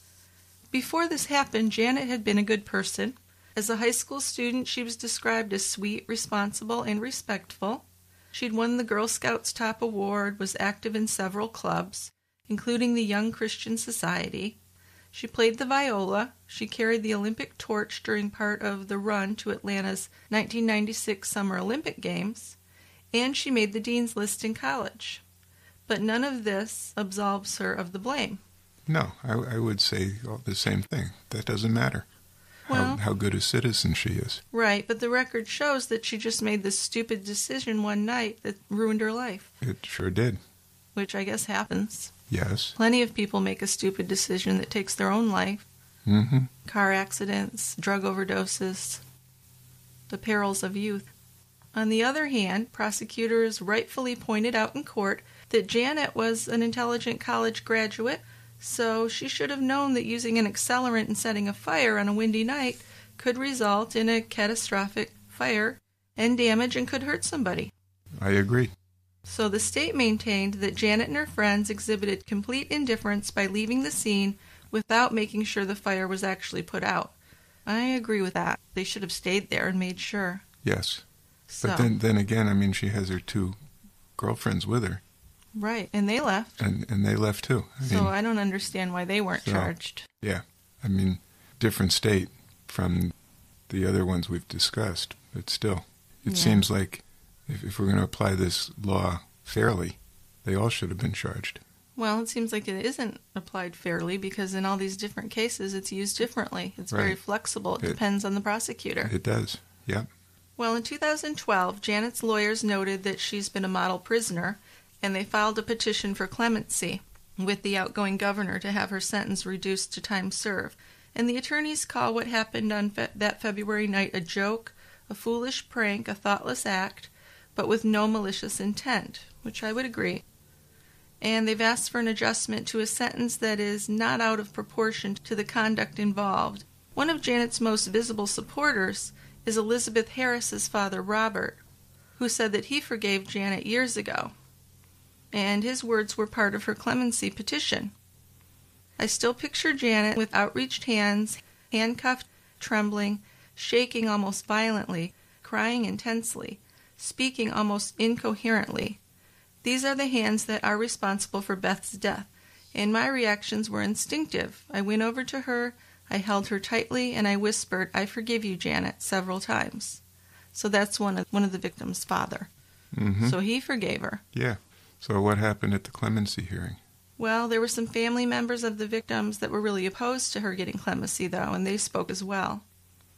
Before this happened, Janet had been a good person. As a high school student, she was described as sweet, responsible, and respectful. She'd won the Girl Scouts top award, was active in several clubs, including the Young Christian Society. She played the viola. She carried the Olympic torch during part of the run to Atlanta's 1996 Summer Olympic Games, and she made the dean's list in college. But none of this absolves her of the blame. No, I, I would say the same thing. That doesn't matter. Well- how, how good a citizen she is. Right, but the record shows that she just made this stupid decision one night that ruined her life, It sure did. which I guess happens. Yes. Plenty of people make a stupid decision that takes their own life. Mm-hmm. Car accidents, drug overdoses, the perils of youth. On the other hand, prosecutors rightfully pointed out in court that Janet was an intelligent college graduate, so she should have known that using an accelerant and setting a fire on a windy night could result in a catastrophic fire and damage and could hurt somebody. I agree. So the state maintained that Janet and her friends exhibited complete indifference by leaving the scene without making sure the fire was actually put out. I agree with that. They should have stayed there and made sure. Yes. So, But then, then again, I mean, she has her two girlfriends with her, right, and they left. and, and they left too. I so mean, I don't understand why they weren't so- charged. yeah. I mean, different state from the other ones we've discussed, but still, it Yeah. seems like if, if we're going to apply this law fairly, they all should have been charged. Well, it seems like it isn't applied fairly because in all these different cases it's used differently. It's very flexible. It, It- depends on the prosecutor. It does. Yep. Well, in 2012, Janet's lawyers noted that she's been a model prisoner, and they filed a petition for clemency with the outgoing governor to have her sentence reduced to time served. And the attorneys call what happened on fe- that February night a joke, a foolish prank, a thoughtless act, but with no malicious intent, which I would agree. And they've asked for an adjustment to a sentence that is not out of proportion to the conduct involved. One of Janet's most visible supporters is Elizabeth Harris's father, Robert, who said that he forgave Janet years ago. And his words were part of her clemency petition. I still picture Janet with outreached hands, handcuffed, trembling, shaking almost violently, crying intensely, speaking almost incoherently. These are the hands that are responsible for Beth's death, and my reactions were instinctive. I went over to her, I held her tightly, and I whispered, I forgive you, Janet, several times. So that's one of, one of the victim's father. hmm So he forgave her. yeah. So what happened at the clemency hearing? Well, there were some family members of the victims that were really opposed to her getting clemency, though, and they spoke as well.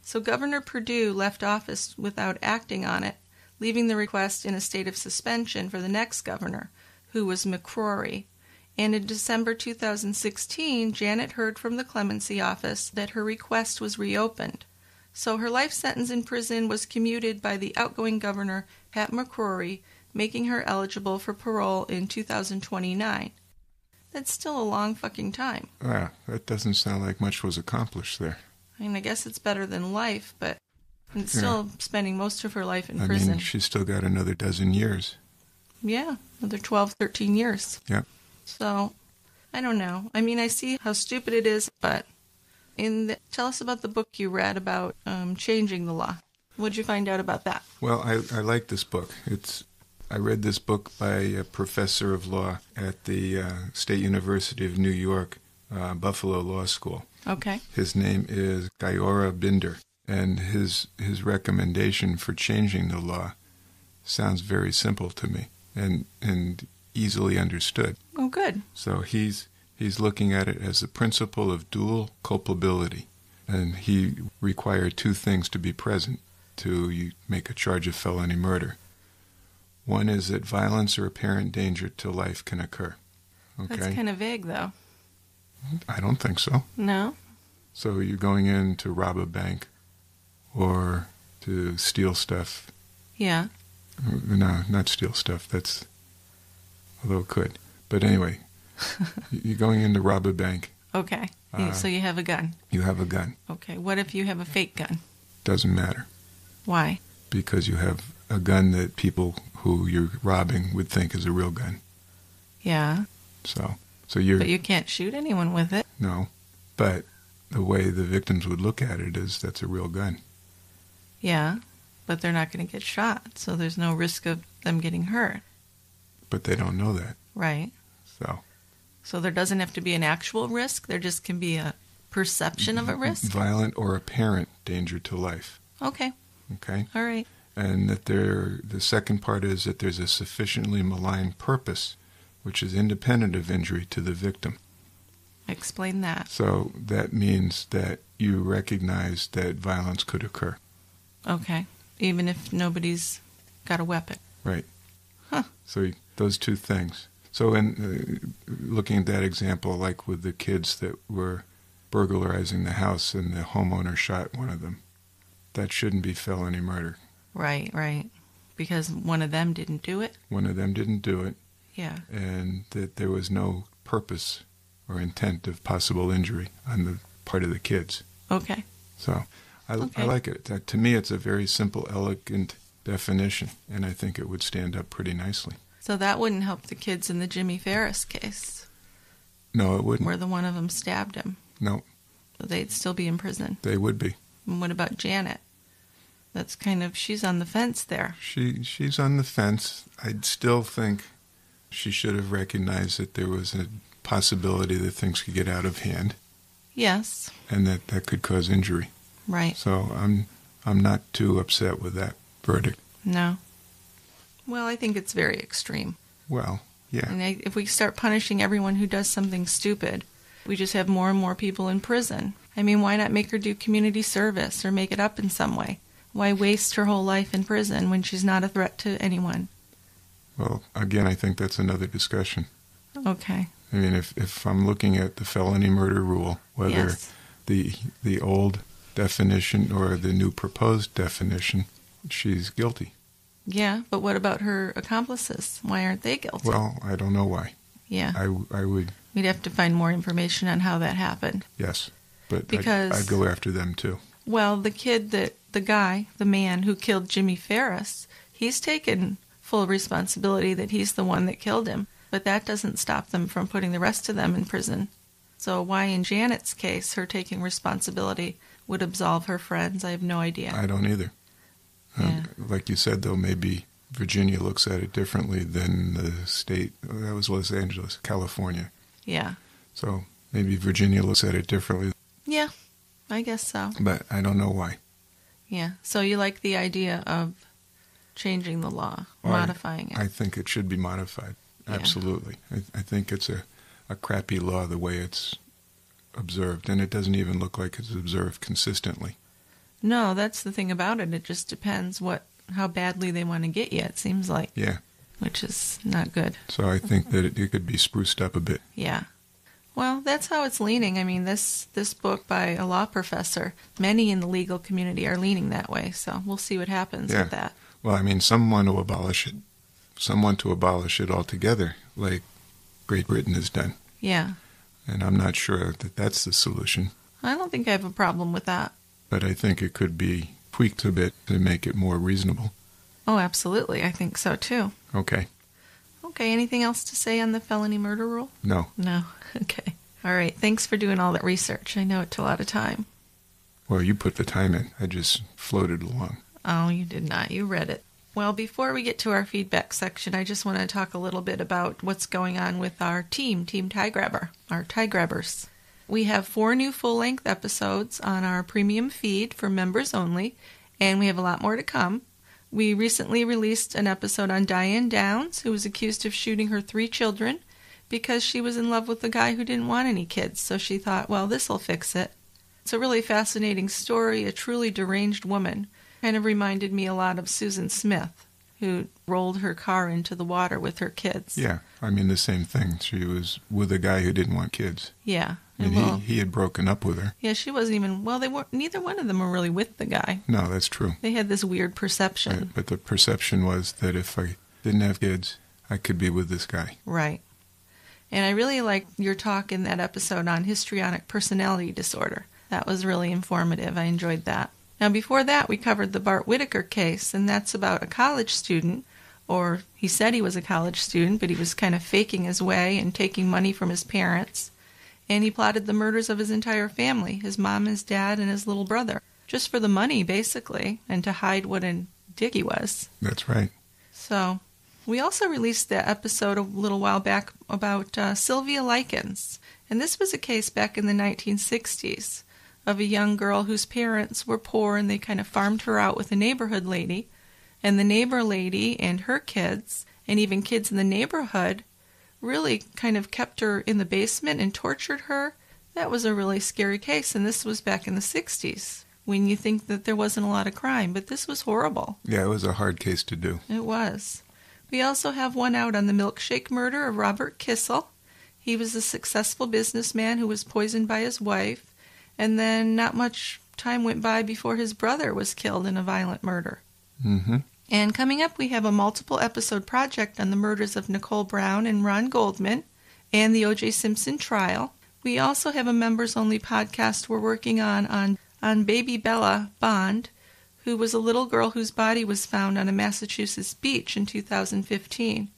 So Governor Perdue left office without acting on it, leaving the request in a state of suspension for the next governor, who was McCrory. And in December 2016, Janet heard from the clemency office that her request was reopened. So her life sentence in prison was commuted by the outgoing governor, Pat McCrory, making her eligible for parole in 2029. That's still a long fucking time. Ah, that doesn't sound like much was accomplished there. I mean, I guess it's better than life, but it's still spending most of her life in I prison. mean, she's still got another dozen years. yeah, another 12, 13 years. Yep. So, I don't know. I mean, I see how stupid it is, but in the, tell us about the book you read about um, changing the law. What'd you find out about that? Well, I, I like this book. It's I read this book by a professor of law at the uh, State University of New York, uh, Buffalo Law School. Okay. His name is Guyora Binder, and his his recommendation for changing the law sounds very simple to me and and easily understood. Oh, good. So he's he's looking at it as the principle of dual culpability, and he required two things to be present to make a charge of felony murder. One is that violence or apparent danger to life can occur. Okay, That's kind of vague, though. I don't think so. No? So you're going in to rob a bank, or to steal stuff. Yeah. No, not steal stuff. That's although it could. But anyway, you're going in to rob a bank. Okay. Uh, so you have a gun. You have a gun. Okay. What if you have a fake gun? Doesn't matter. Why? because you have a gun that people who you're robbing would think is a real gun. Yeah. So, so you're But you can't shoot anyone with it. no, but the way the victims would look at it is that's a real gun. Yeah. But they're not going to get shot, so there's no risk of them getting hurt. But they don't know that. Right. So So there doesn't have to be an actual risk. There just can be a perception of a risk. violent or apparent danger to life. Okay. Okay, All right. And that there. The second part is that there's a sufficiently malign purpose, which is independent of injury to the victim. Explain that. So that means that you recognize that violence could occur. Okay. Even if nobody's got a weapon. Right. Huh. So those two things. So in uh, looking at that example, like with the kids that were burglarizing the house and the homeowner shot one of them, that shouldn't be felony murder. Right, right. Because one of them didn't do it. One of them didn't do it, Yeah. and that there was no purpose or intent of possible injury on the part of the kids. Okay. So I, Okay. I like it. That, to me, it's a very simple, elegant definition, and I think it would stand up pretty nicely. So that wouldn't help the kids in the Jimmy Farris case, No, it wouldn't. where the one of them stabbed him. No, So they'd still be in prison. they would be. And what about Janet? That's kind of she's on the fence there. She she's on the fence. I'd still think she should have recognized that there was a possibility that things could get out of hand Yes. and that that could cause injury. Right. So I'm I'm not too upset with that verdict. No. Well, I think it's very extreme. Well, Yeah. And I, if we start punishing everyone who does something stupid, we just have more and more people in prison. I mean, why not make her do community service or make it up in some way? Why waste her whole life in prison when she's not a threat to anyone? Well, again, I think that's another discussion. Okay. I mean, if, if I'm looking at the felony murder rule, whether Yes. the the old definition or the new proposed definition, she's guilty. Yeah, but what about her accomplices? Why aren't they guilty? Well, I don't know why. yeah. I, I would, We'd have to find more information on how that happened. yes. But I'd- Because- I'd, go after them too. Well, the kid that the guy, the man who killed Jimmy Farris, he's taken full responsibility that he's the one that killed him. But that doesn't stop them from putting the rest of them in prison. So why in Janet's case her taking responsibility would absolve her friends, I have no idea. I don't either. Yeah. like you said, though, maybe Virginia looks at it differently than the state. That was Los Angeles, California. Yeah. So maybe Virginia looks at it differently, Yeah. I guess so. but I don't know why. Yeah. So you like the idea of changing the law, Well, I- modifying it. I think it should be modified. Yeah. Absolutely. I, I think it's a, a crappy law the way it's observed, and it doesn't even look like it's observed consistently. No, that's the thing about it. It just depends what how badly they want to get you. It seems like, Yeah. which is not good. So I think that it, it could be spruced up a bit. Yeah. Well, that's how it's leaning. I mean, this this book by a law professor, many in the legal community are leaning that way. So we'll see what happens Yeah. with that. Well, I mean, some want to abolish it. Some want to abolish it altogether, like Great Britain has done. Yeah. And I'm not sure that that's the solution, I don't think I have a problem with that. but I think it could be tweaked a bit to make it more reasonable. Oh, absolutely. I think so too. Okay. Okay, anything else to say on the felony murder rule? No. No. Okay. All right. Thanks for doing all that research. I know it took a lot of time. Well, you put the time in. I just floated along. Oh, you did not. You read it. Well, before we get to our feedback section, I just want to talk a little bit about what's going on with our team, Team Tie Grabber, our Tie Grabbers. We have four new full length episodes on our premium feed for members only, and we have a lot more to come. We recently released an episode on Diane Downs, who was accused of shooting her three children because she was in love with a guy who didn't want any kids. So she thought, well, this'll fix it. It's a really fascinating story, a truly deranged woman. Kind of reminded me a lot of Susan Smith, who rolled her car into the water with her kids. Yeah. I mean, the same thing. She was with a guy who didn't want kids. Yeah. Mean, well, he, he had broken up with her. yeah, she wasn't even, well, they weren't, neither one of them were really with the guy. No, that's true. They had this weird perception. Right. But the perception was that if I didn't have kids, I could be with this guy. Right. And I really liked your talk in that episode on histrionic personality disorder. That was really informative. I enjoyed that. Now, before that, we covered the Bart Whitaker case, and that's about a college student, or he said he was a college student, but he was kind of faking his way and taking money from his parents. And he plotted the murders of his entire family his mom, his dad, and his little brother just for the money, basically, and to hide what a dick he was. That's right. So, we also released that episode a little while back about uh, Sylvia Likens. And this was a case back in the 1960s of a young girl whose parents were poor and they kind of farmed her out with a neighborhood lady. And the neighbor lady and her kids, and even kids in the neighborhood, really kind of kept her in the basement and tortured her. That was a really scary case, and this was back in the 60s when you think that there wasn't a lot of crime, but this was horrible. Yeah, it was a hard case to do. It was. We also have one out on the milkshake murder of Robert Kissel. He was a successful businessman who was poisoned by his wife, and then not much time went by before his brother was killed in a violent murder. Mm-hmm. And coming up, we have a multiple episode project on the murders of Nicole Brown and Ron Goldman and the O.J. Simpson trial. We also have a members only podcast we're working on on, on baby Bella Bond, who was a little girl whose body was found on a Massachusetts beach in 2015.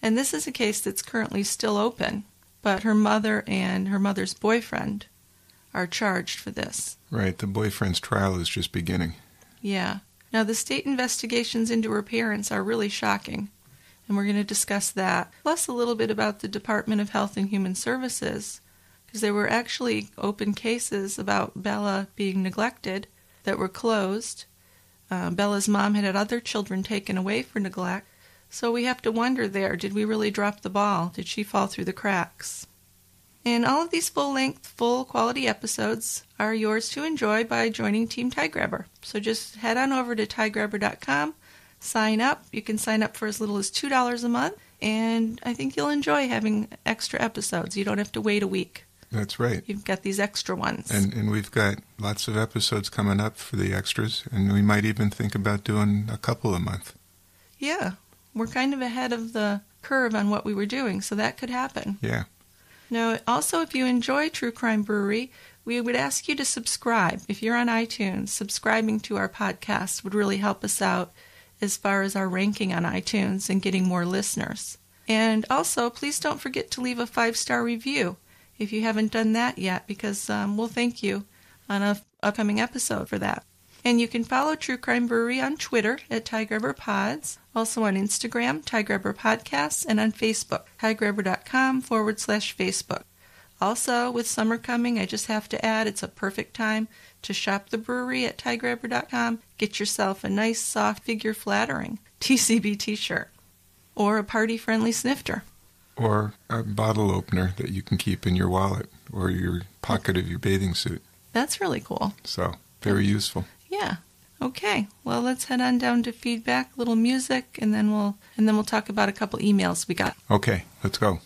And this is a case that's currently still open, but her mother and her mother's boyfriend are charged for this. Right. The boyfriend's trial is just beginning. Yeah. Now, the state investigations into her parents are really shocking, and we're going to discuss that. Plus, a little bit about the Department of Health and Human Services, because there were actually open cases about Bella being neglected that were closed. Uh, Bella's mom had had other children taken away for neglect, So we have to wonder there did we really drop the ball? Did she fall through the cracks? And all of these full length, full quality episodes are yours to enjoy by joining Team Grabber. So just head on over to tiegrabber.com, sign up. You can sign up for as little as $2 a month, and I think you'll enjoy having extra episodes. You don't have to wait a week. That's right. You've got these extra ones. And and we've got lots of episodes coming up for the extras, and we might even think about doing a couple a month. Yeah, we're kind of ahead of the curve on what we were doing, so that could happen. Yeah. Now, also, if you enjoy True Crime Brewery, we would ask you to subscribe. If you're on iTunes, subscribing to our podcast would really help us out as far as our ranking on iTunes and getting more listeners. And also, please don't forget to leave a five star review if you haven't done that yet, because um, we'll thank you on a upcoming episode for that. And you can follow True Crime Brewery on Twitter at Grabber Pods, also on Instagram, Grabber Podcasts, and on Facebook, tiegrabber.com forward slash Facebook. Also, with summer coming, I just have to add it's a perfect time to shop the brewery at tiegrabber.com. Get yourself a nice, soft, figure flattering TCB t shirt or a party friendly snifter or a bottle opener that you can keep in your wallet or your pocket of your bathing suit. That's really cool. So, very useful. Yeah. Okay. Well, let's head on down to feedback, a little music, and then we'll and then we'll talk about a couple emails we got. Okay, let's go.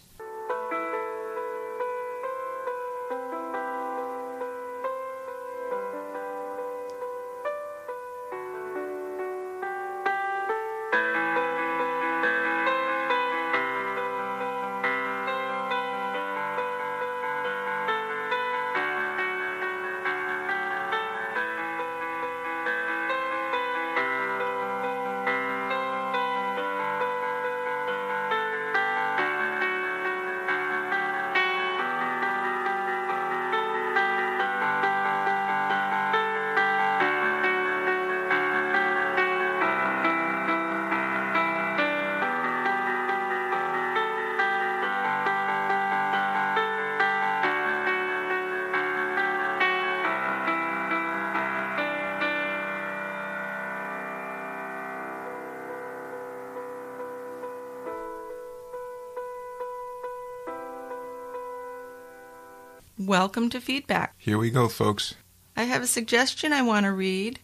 Welcome to feedback. Here we go, folks. I have a suggestion I want to read,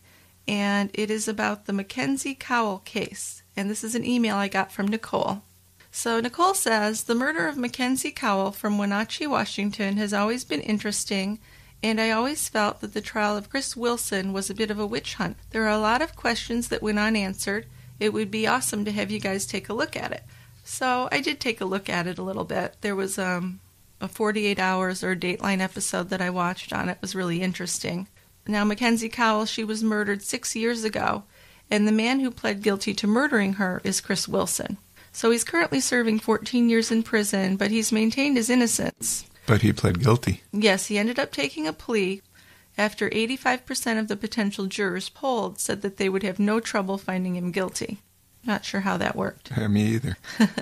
and it is about the Mackenzie Cowell case. And this is an email I got from Nicole. So, Nicole says The murder of Mackenzie Cowell from Wenatchee, Washington has always been interesting, and I always felt that the trial of Chris Wilson was a bit of a witch hunt. There are a lot of questions that went unanswered. It would be awesome to have you guys take a look at it. So, I did take a look at it a little bit. There was um, a 48 hours or Dateline episode that I watched on it was really interesting. Now, Mackenzie Cowell, she was murdered six years ago, and the man who pled guilty to murdering her is Chris Wilson. So he's currently serving 14 years in prison, but he's maintained his innocence. But he pled guilty. Yes, he ended up taking a plea after 85% of the potential jurors polled said that they would have no trouble finding him guilty. Not sure how that worked. Me either.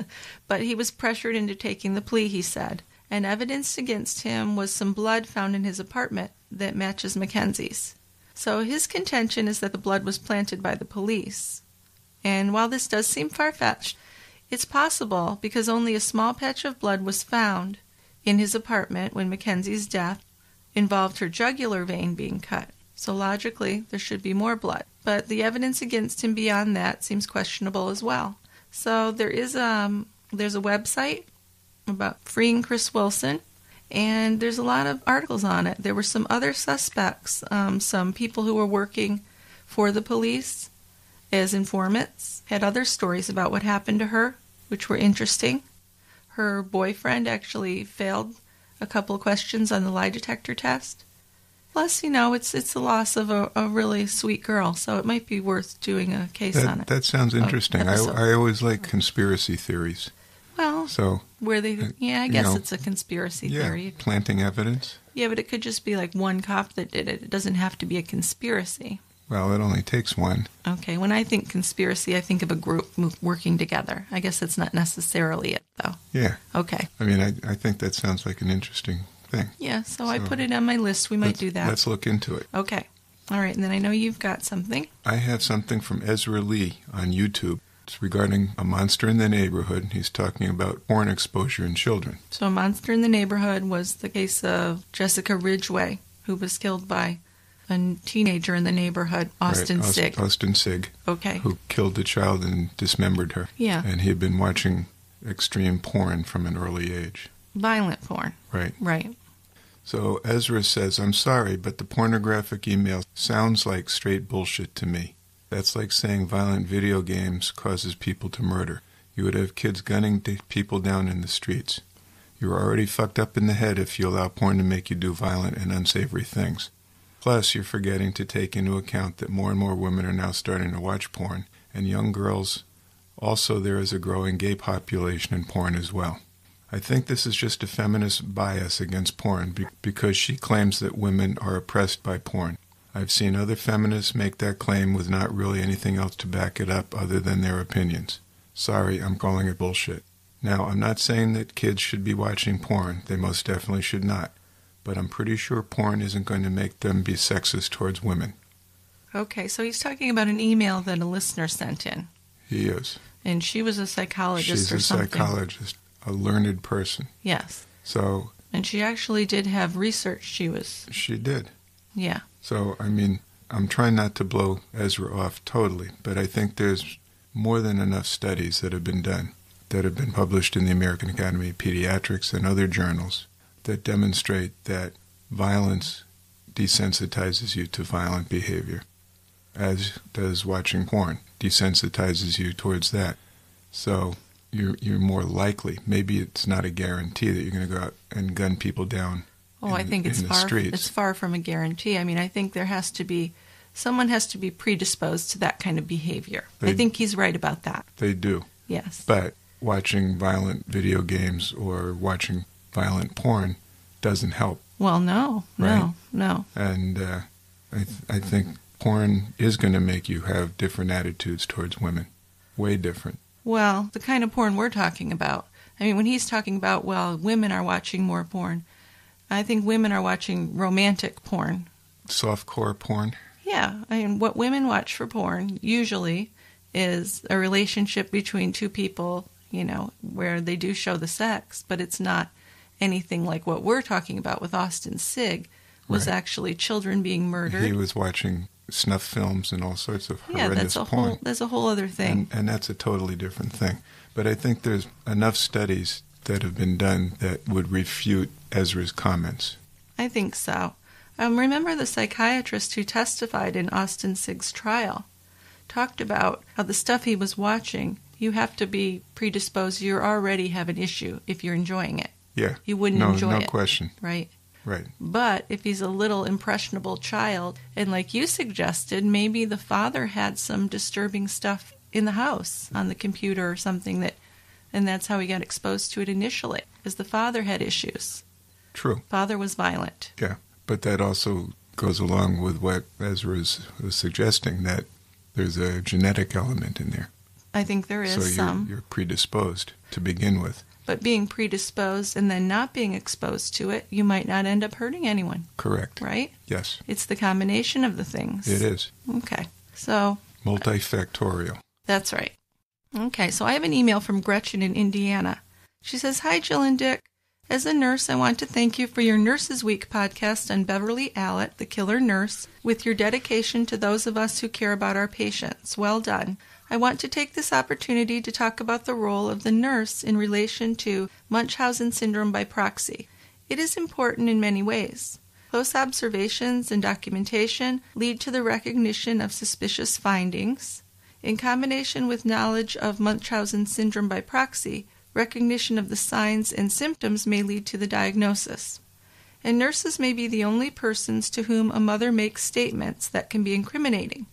but he was pressured into taking the plea, he said and evidence against him was some blood found in his apartment that matches Mackenzie's. So his contention is that the blood was planted by the police. And while this does seem far fetched, it's possible because only a small patch of blood was found in his apartment when Mackenzie's death involved her jugular vein being cut. So logically, there should be more blood. But the evidence against him beyond that seems questionable as well. So there is um there's a website about freeing Chris Wilson, and there's a lot of articles on it. There were some other suspects, um, some people who were working for the police as informants, had other stories about what happened to her, which were interesting. Her boyfriend actually failed a couple of questions on the lie detector test. Plus, you know, it's it's the loss of a, a really sweet girl, so it might be worth doing a case that, on it. That sounds interesting. I, I always like conspiracy theories. Well, so where they, uh, yeah, I guess know, it's a conspiracy yeah, theory. Planting evidence. Yeah, but it could just be like one cop that did it. It doesn't have to be a conspiracy. Well, it only takes one. Okay, when I think conspiracy, I think of a group working together. I guess that's not necessarily it, though. Yeah. Okay. I mean, I, I think that sounds like an interesting thing. Yeah, so, so I put it on my list. We might do that. Let's look into it. Okay. All right, and then I know you've got something. I have something from Ezra Lee on YouTube It's regarding a monster in the neighborhood. He's talking about porn exposure in children. So, a monster in the neighborhood was the case of Jessica Ridgeway, who was killed by a teenager in the neighborhood, Austin right, Aust- Sigg. Austin Sigg, Okay. who killed the child and dismembered her. Yeah. And he had been watching extreme porn from an early age. Violent porn. Right. Right. So Ezra says, I'm sorry, but the pornographic email sounds like straight bullshit to me. That's like saying violent video games causes people to murder. You would have kids gunning people down in the streets. You're already fucked up in the head if you allow porn to make you do violent and unsavory things. Plus, you're forgetting to take into account that more and more women are now starting to watch porn, and young girls. Also, there is a growing gay population in porn as well. I think this is just a feminist bias against porn be- because she claims that women are oppressed by porn. I've seen other feminists make that claim with not really anything else to back it up other than their opinions. Sorry, I'm calling it bullshit. Now, I'm not saying that kids should be watching porn. They most definitely should not. But I'm pretty sure porn isn't going to make them be sexist towards women. Okay, so he's talking about an email that a listener sent in. He is. And she was a psychologist She's a something. psychologist, a learned person. Yes. So And she actually did have research. She was, she did. Yeah. So, I mean, I'm trying not to blow Ezra off totally, but I think there's more than enough studies that have been done, that have been published in the American Academy of Pediatrics and other journals, that demonstrate that violence desensitizes you to violent behavior, as does watching porn desensitizes you towards that. So, you're, you're more likely, maybe it's not a guarantee that you're going to go out and gun people down Oh, in, I think it's far. streets. It's far from a guarantee. I mean, I think there has to be, someone has to be predisposed to that kind of behavior. I think he's right about that. They do. Yes. But watching violent video games or watching violent porn doesn't help. Well, no, Right. no, no. And uh, I, th- I think porn is going to make you have different attitudes towards women. Way different. Well, the kind of porn we're talking about. I mean, when he's talking about, well, women are watching more porn, I think women are watching romantic porn. Softcore porn. Yeah, I mean, what women watch for porn usually is a relationship between two people, you know, where they do show the sex, but it's not anything like what we're talking about with Austin Sigg was Right. actually children being murdered. He was watching snuff films and all sorts of horrendous yeah, that's a porn. whole that's a whole other thing. And, and that's a totally different thing. But I think there's enough studies that have been done that would refute Ezra's comments. I think so. Um, remember the psychiatrist who testified in Austin Sigg's trial talked about how the stuff he was watching, you have to be predisposed. You already have an issue if you're enjoying it, Yeah. You wouldn't no, enjoy no it. question. right? Right. But if he's a little impressionable child, and like you suggested, maybe the father had some disturbing stuff in the house on the computer or something that, and that's how he got exposed to it initially, because the father had issues. True. Father was violent. Yeah, but that also goes along with what Ezra is, was suggesting that there's a genetic element in there. I think there is so you're, some. you're predisposed to begin with. But being predisposed and then not being exposed to it, you might not end up hurting anyone, Correct. right? Yes, It's the combination of the things. it is. Okay. So Multifactorial. that's right. Okay, so I have an email from Gretchen in Indiana. She says, Hi, Jill and Dick. As a nurse, I want to thank you for your Nurses Week podcast on Beverly Allitt, the killer nurse, with your dedication to those of us who care about our patients. Well done. I want to take this opportunity to talk about the role of the nurse in relation to Munchausen syndrome by proxy. It is important in many ways. Close observations and documentation lead to the recognition of suspicious findings. In combination with knowledge of Munchausen syndrome by proxy, recognition of the signs and symptoms may lead to the diagnosis. And nurses may be the only persons to whom a mother makes statements that can be incriminating.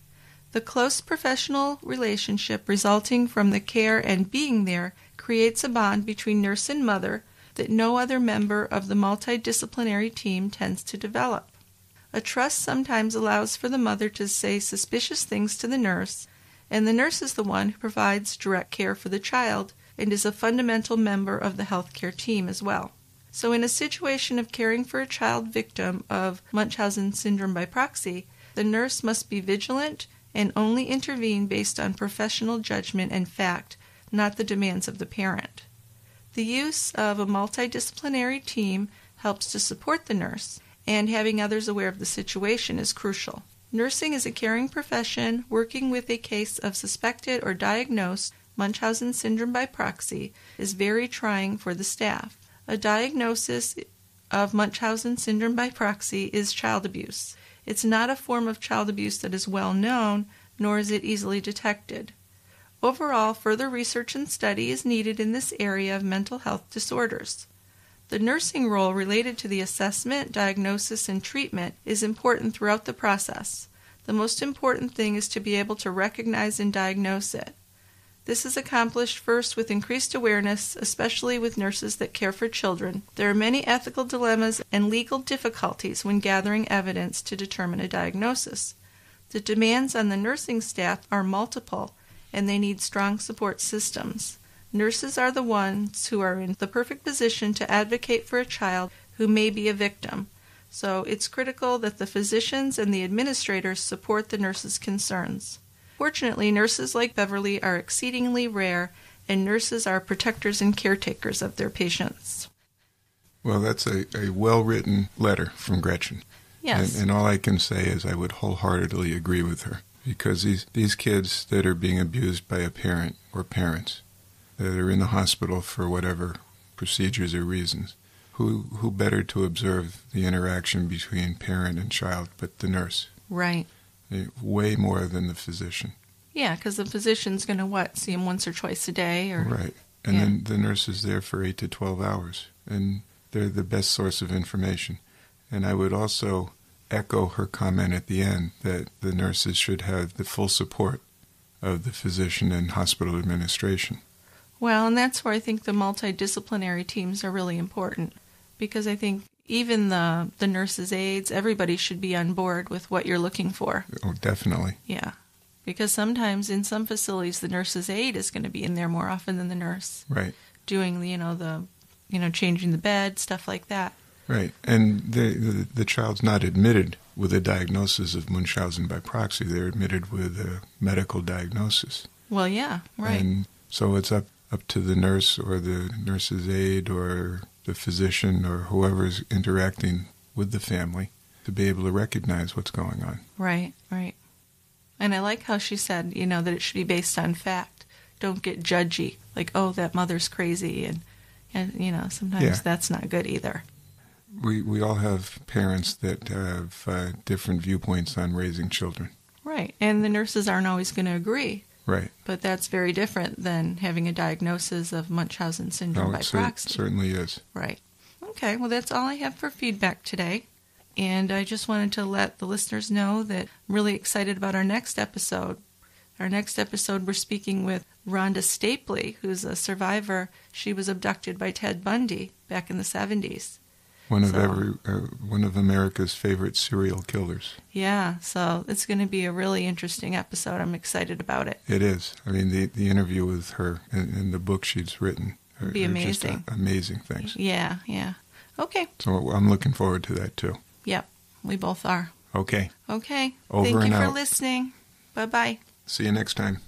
The close professional relationship resulting from the care and being there creates a bond between nurse and mother that no other member of the multidisciplinary team tends to develop. A trust sometimes allows for the mother to say suspicious things to the nurse, and the nurse is the one who provides direct care for the child and is a fundamental member of the healthcare team as well. So, in a situation of caring for a child victim of Munchausen syndrome by proxy, the nurse must be vigilant and only intervene based on professional judgment and fact, not the demands of the parent. The use of a multidisciplinary team helps to support the nurse, and having others aware of the situation is crucial. Nursing is a caring profession working with a case of suspected or diagnosed Munchausen syndrome by proxy is very trying for the staff. A diagnosis of Munchausen syndrome by proxy is child abuse. It's not a form of child abuse that is well known, nor is it easily detected. Overall, further research and study is needed in this area of mental health disorders. The nursing role related to the assessment, diagnosis, and treatment is important throughout the process. The most important thing is to be able to recognize and diagnose it. This is accomplished first with increased awareness, especially with nurses that care for children. There are many ethical dilemmas and legal difficulties when gathering evidence to determine a diagnosis. The demands on the nursing staff are multiple, and they need strong support systems. Nurses are the ones who are in the perfect position to advocate for a child who may be a victim. So it's critical that the physicians and the administrators support the nurses' concerns. Fortunately, nurses like Beverly are exceedingly rare, and nurses are protectors and caretakers of their patients. Well, that's a, a well written letter from Gretchen. Yes. And, and all I can say is I would wholeheartedly agree with her because these, these kids that are being abused by a parent or parents that are in the hospital for whatever procedures or reasons, who, who better to observe the interaction between parent and child but the nurse? Right. Eh, Way more than the physician. Yeah, because the physician's going to what? See him once or twice a day, or Right. And Yeah. then the nurse is there for 8 to 12 hours, and they're the best source of information. And I would also echo her comment at the end that the nurses should have the full support of the physician and hospital administration. Well, and that's where I think the multidisciplinary teams are really important because I think even the the nurses' aides, everybody should be on board with what you're looking for. Oh, definitely. Yeah. Because sometimes in some facilities the nurse's aide is going to be in there more often than the nurse Right. doing the, you know, the you know, changing the bed, stuff like that. Right. And the, the, the child's not admitted with a diagnosis of Munchausen by proxy. They're admitted with a medical diagnosis. Well, yeah, right. And so it's up, up to the nurse or the nurse's aide or the physician or whoever's interacting with the family to be able to recognize what's going on. Right, right. And I like how she said, you know, that it should be based on fact. Don't get judgy, like, oh, that mother's crazy, and and you know, sometimes Yeah. that's not good either. We, we all have parents that have uh, different viewpoints on raising children. Right. And the nurses aren't always going to agree, Right. but that's very different than having a diagnosis of Munchausen syndrome No, by cer- proxy. certainly is. Right. Okay, well, that's all I have for feedback today. And I just wanted to let the listeners know that I'm really excited about our next episode. Our next episode, we're speaking with Rhonda Stapley, who's a survivor. She was abducted by Ted Bundy back in the 70s. One of So- every uh, one of America's favorite serial killers. Yeah, so it's going to be a really interesting episode. I'm excited about it. It is. I mean, the, the interview with her and, and the book she's written are, Be are just amazing. a- amazing things. Yeah, yeah. Okay, So I'm looking forward to that too. yep, we both are. Okay. Okay, Over thank you and for out. listening. Bye bye. See you next time.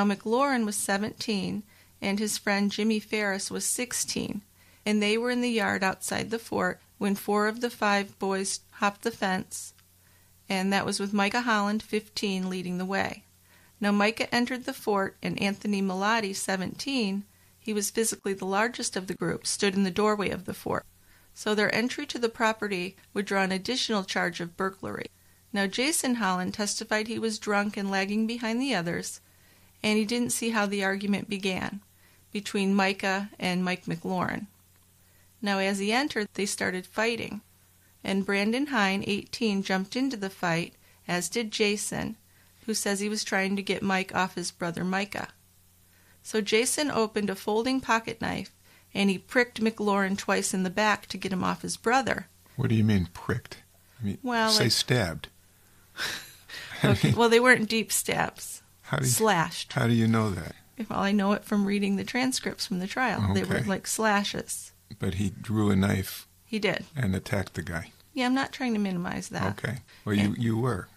Now, McLaurin was 17 and his friend Jimmy Farris was 16, and they were in the yard outside the fort when four of the five boys hopped the fence, and that was with Micah Holland, 15, leading the way. Now, Micah entered the fort, and Anthony Miliotti, 17, he was physically the largest of the group, stood in the doorway of the fort. So their entry to the property would draw an additional charge of burglary. Now, Jason Holland testified he was drunk and lagging behind the others, and he didn't see how the argument began between Micah and Mike McLaurin. Now, as he entered, they started fighting, and Brandon Hein, 18, jumped into the fight, as did Jason, who says he was trying to get Mike off his brother Micah. So Jason opened a folding pocket knife and he pricked McLaurin twice in the back to get him off his brother. What do you mean pricked? I mean, Well, say stabbed. Okay, well, they weren't deep stabs. How do you, Slashed. How do you know that? Well, I know it from reading the transcripts from the trial. They were like slashes. But he drew a knife He did. and attacked the guy. Yeah, I'm not trying to minimize that. Okay. Well, you you were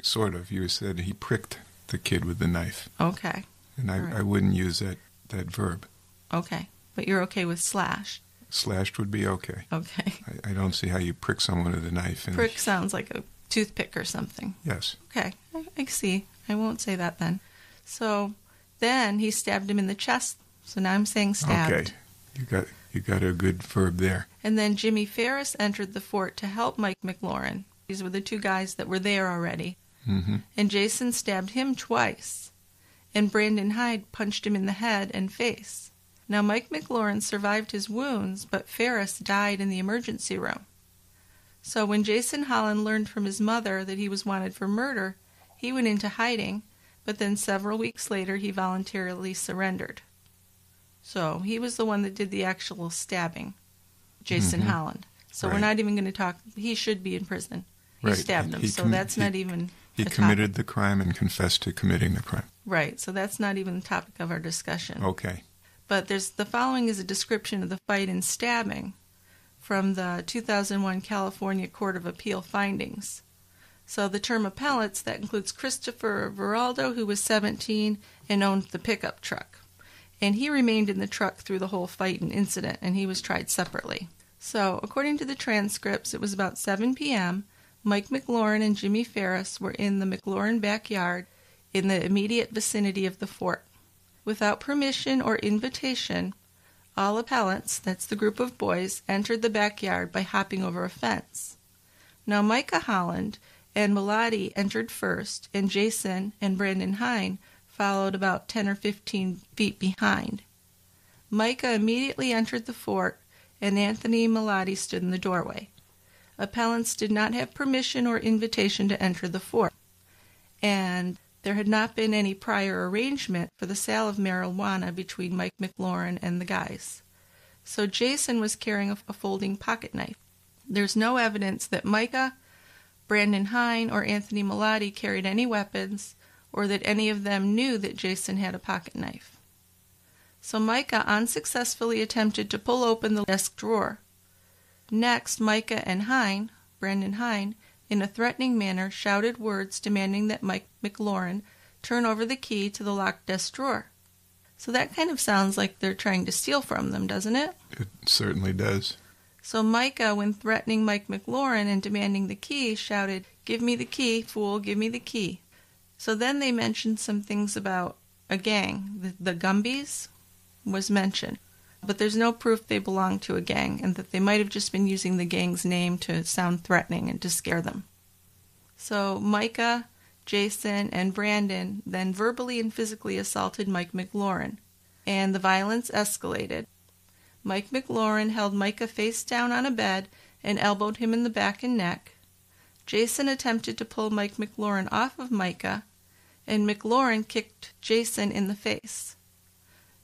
sort of. You said he pricked the kid with the knife, Okay. and I, right. I wouldn't use that that verb. Okay. But you're okay with slash. Slashed would be okay. Okay. I, I don't see how you prick someone with a knife. And Prick sounds like a toothpick or something. Yes. Okay, I, I see. I won't say that then. So then he stabbed him in the chest. So now I'm saying stabbed. Okay. You got you got a good verb there. And then Jimmy Farris entered the fort to help Mike McLaurin. These were the two guys that were there already. hmm And Jason stabbed him twice. And Brandon Hein punched him in the head and face. Now Mike McLaurin survived his wounds, but Farris died in the emergency room. So when Jason Holland learned from his mother that he was wanted for murder, he went into hiding, but then several weeks later he voluntarily surrendered. So he was the one that did the actual stabbing, Jason Mhm. Holland. So we're not even going to talk. He should be in prison. He Right. stabbed him, He so com- that's he- not even. He a topic. committed the crime and confessed to committing the crime. Right, so that's not even the topic of our discussion. Okay. But there's the following is a description of the fight and stabbing from the 2001 California Court of Appeal findings. So the term appellants that includes Christopher Velardo, who was 17 and owned the pickup truck. And he remained in the truck through the whole fight and incident, and he was tried separately. So, according to the transcripts, it was about 7 p.m. Mike McLaurin and Jimmy Farris were in the McLaurin backyard in the immediate vicinity of the fort. Without permission or invitation, all appellants, that's the group of boys, entered the backyard by hopping over a fence. Now Micah Holland and Miliotti entered first, and Jason and Brandon Hein followed about 10 or 15 feet behind. Micah immediately entered the fort, and Anthony Miliotti stood in the doorway. Appellants did not have permission or invitation to enter the fort, and there had not been any prior arrangement for the sale of marijuana between Mike McLaurin and the guys. So Jason was carrying a folding pocket knife. There's no evidence that Micah, Brandon Hein, or Anthony Miliotti carried any weapons or that any of them knew that Jason had a pocket knife. So Micah unsuccessfully attempted to pull open the desk drawer. Next, Micah and Hein, Brandon Hein, in a threatening manner shouted words demanding that Mike McLaurin turn over the key to the locked desk drawer. So that kind of sounds like they're trying to steal from them, doesn't it? It certainly does. So Micah, when threatening Mike McLaurin and demanding the key, shouted, Give me the key, fool, give me the key. So then they mentioned some things about a gang. The, the Gumbies was mentioned. But there's no proof they belong to a gang and that they might have just been using the gang's name to sound threatening and to scare them. So Micah, Jason, and Brandon then verbally and physically assaulted Mike McLaurin, and the violence escalated. Mike McLaurin held Micah face down on a bed and elbowed him in the back and neck. Jason attempted to pull Mike McLaurin off of Micah, and McLaurin kicked Jason in the face.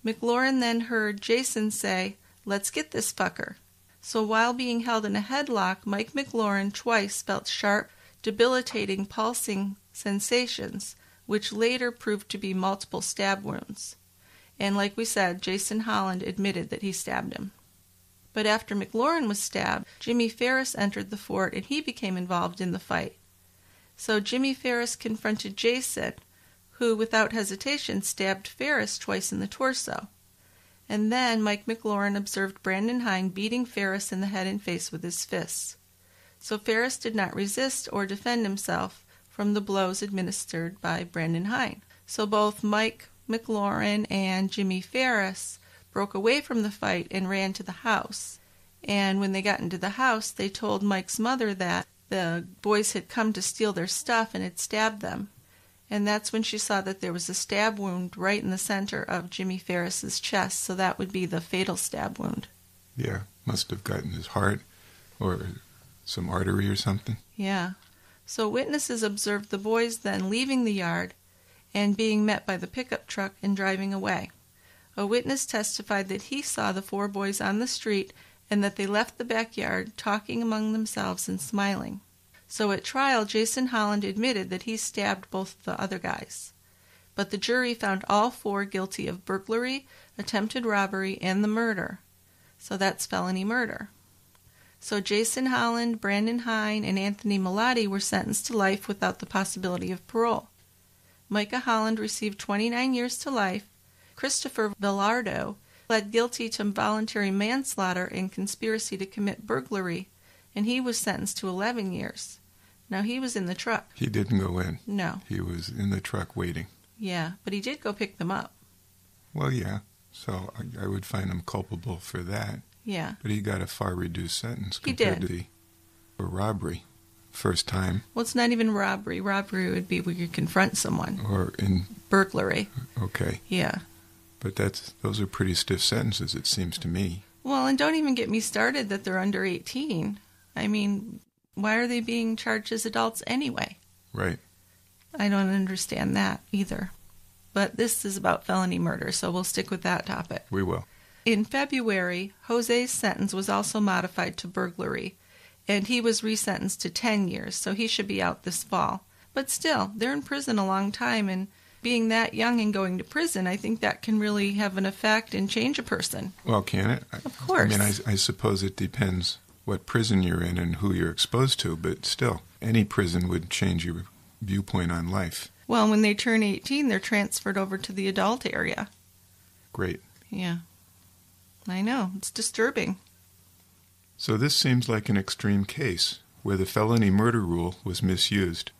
McLaurin then heard Jason say, Let's get this fucker. So while being held in a headlock, Mike McLaurin twice felt sharp, debilitating, pulsing sensations, which later proved to be multiple stab wounds. And like we said, Jason Holland admitted that he stabbed him. But after McLaurin was stabbed, Jimmy Farris entered the fort and he became involved in the fight. So Jimmy Farris confronted Jason, who without hesitation stabbed Farris twice in the torso. And then Mike McLaurin observed Brandon Hein beating Farris in the head and face with his fists. So Farris did not resist or defend himself from the blows administered by Brandon Hein. So both Mike McLaurin and Jimmy Farris broke away from the fight and ran to the house. And when they got into the house, they told Mike's mother that the boys had come to steal their stuff and had stabbed them. And that's when she saw that there was a stab wound right in the center of Jimmy Farris's chest, so that would be the fatal stab wound. Yeah. Must have gotten his heart or some artery or something. Yeah. So witnesses observed the boys then leaving the yard and being met by the pickup truck and driving away. A witness testified that he saw the four boys on the street and that they left the backyard talking among themselves and smiling. So at trial, Jason Holland admitted that he stabbed both the other guys. But the jury found all four guilty of burglary, attempted robbery, and the murder. So that's felony murder. So Jason Holland, Brandon Hein, and Anthony Miliotti were sentenced to life without the possibility of parole. Micah Holland received 29 years to life. Christopher Velardo pled guilty to voluntary manslaughter and conspiracy to commit burglary, and he was sentenced to 11 years. Now he was in the truck. He didn't go in. No. He was in the truck waiting. Yeah, but he did go pick them up. Well, yeah. So I, I would find him culpable for that. Yeah. But he got a far reduced sentence He compared did. to the for robbery, first time, Well, it's not even robbery. Robbery would be where you confront someone. or in Burglary. okay. Yeah. But that's those are pretty stiff sentences, it seems to me. Well, and don't even get me started that they're under 18. I mean, why are they being charged as adults anyway? Right. I don't understand that either. But this is about felony murder, so we'll stick with that topic. We will. In February, Jose's sentence was also modified to burglary, and he was resentenced to 10 years, so he should be out this fall. But still, they're in prison a long time, and being that young and going to prison, I think that can really have an effect and change a person. Well, can it? Of course. I mean, I, I suppose it depends what prison you're in and who you're exposed to, but still, any prison would change your viewpoint on life. Well, when they turn 18, they're transferred over to the adult area. Great. Yeah. I know. It's disturbing. So this seems like an extreme case where the felony murder rule was misused.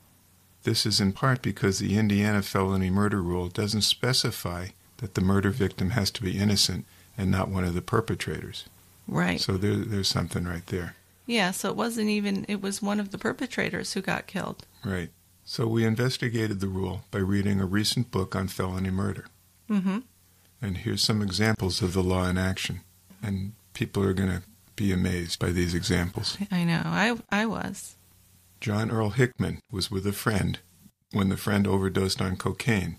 This is in part because the Indiana felony murder rule doesn't specify that the murder victim has to be innocent and not one of the perpetrators. Right. So there, there's something right there. Yeah, so it wasn't even, it was one of the perpetrators who got killed. Right. So we investigated the rule by reading a recent book on felony murder. Mm-hmm. And here's some examples of the law in action. And people are going to be amazed by these examples. I know. I, I was. John Earl Hickman was with a friend when the friend overdosed on cocaine.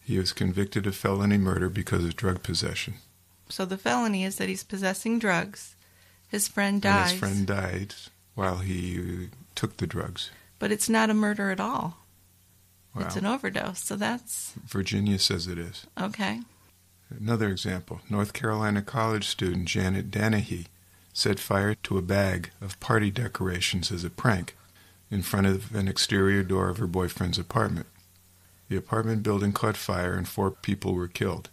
He was convicted of felony murder because of drug possession. So the felony is that he's possessing drugs. His friend And dies. his friend died while he took the drugs. But it's not a murder at all. Wow. It's an overdose. So that's Virginia says it is. okay. Another example North Carolina college student Janet Danahey set fire to a bag of party decorations as a prank in front of an exterior door of her boyfriend's apartment. The apartment building caught fire and four people were killed.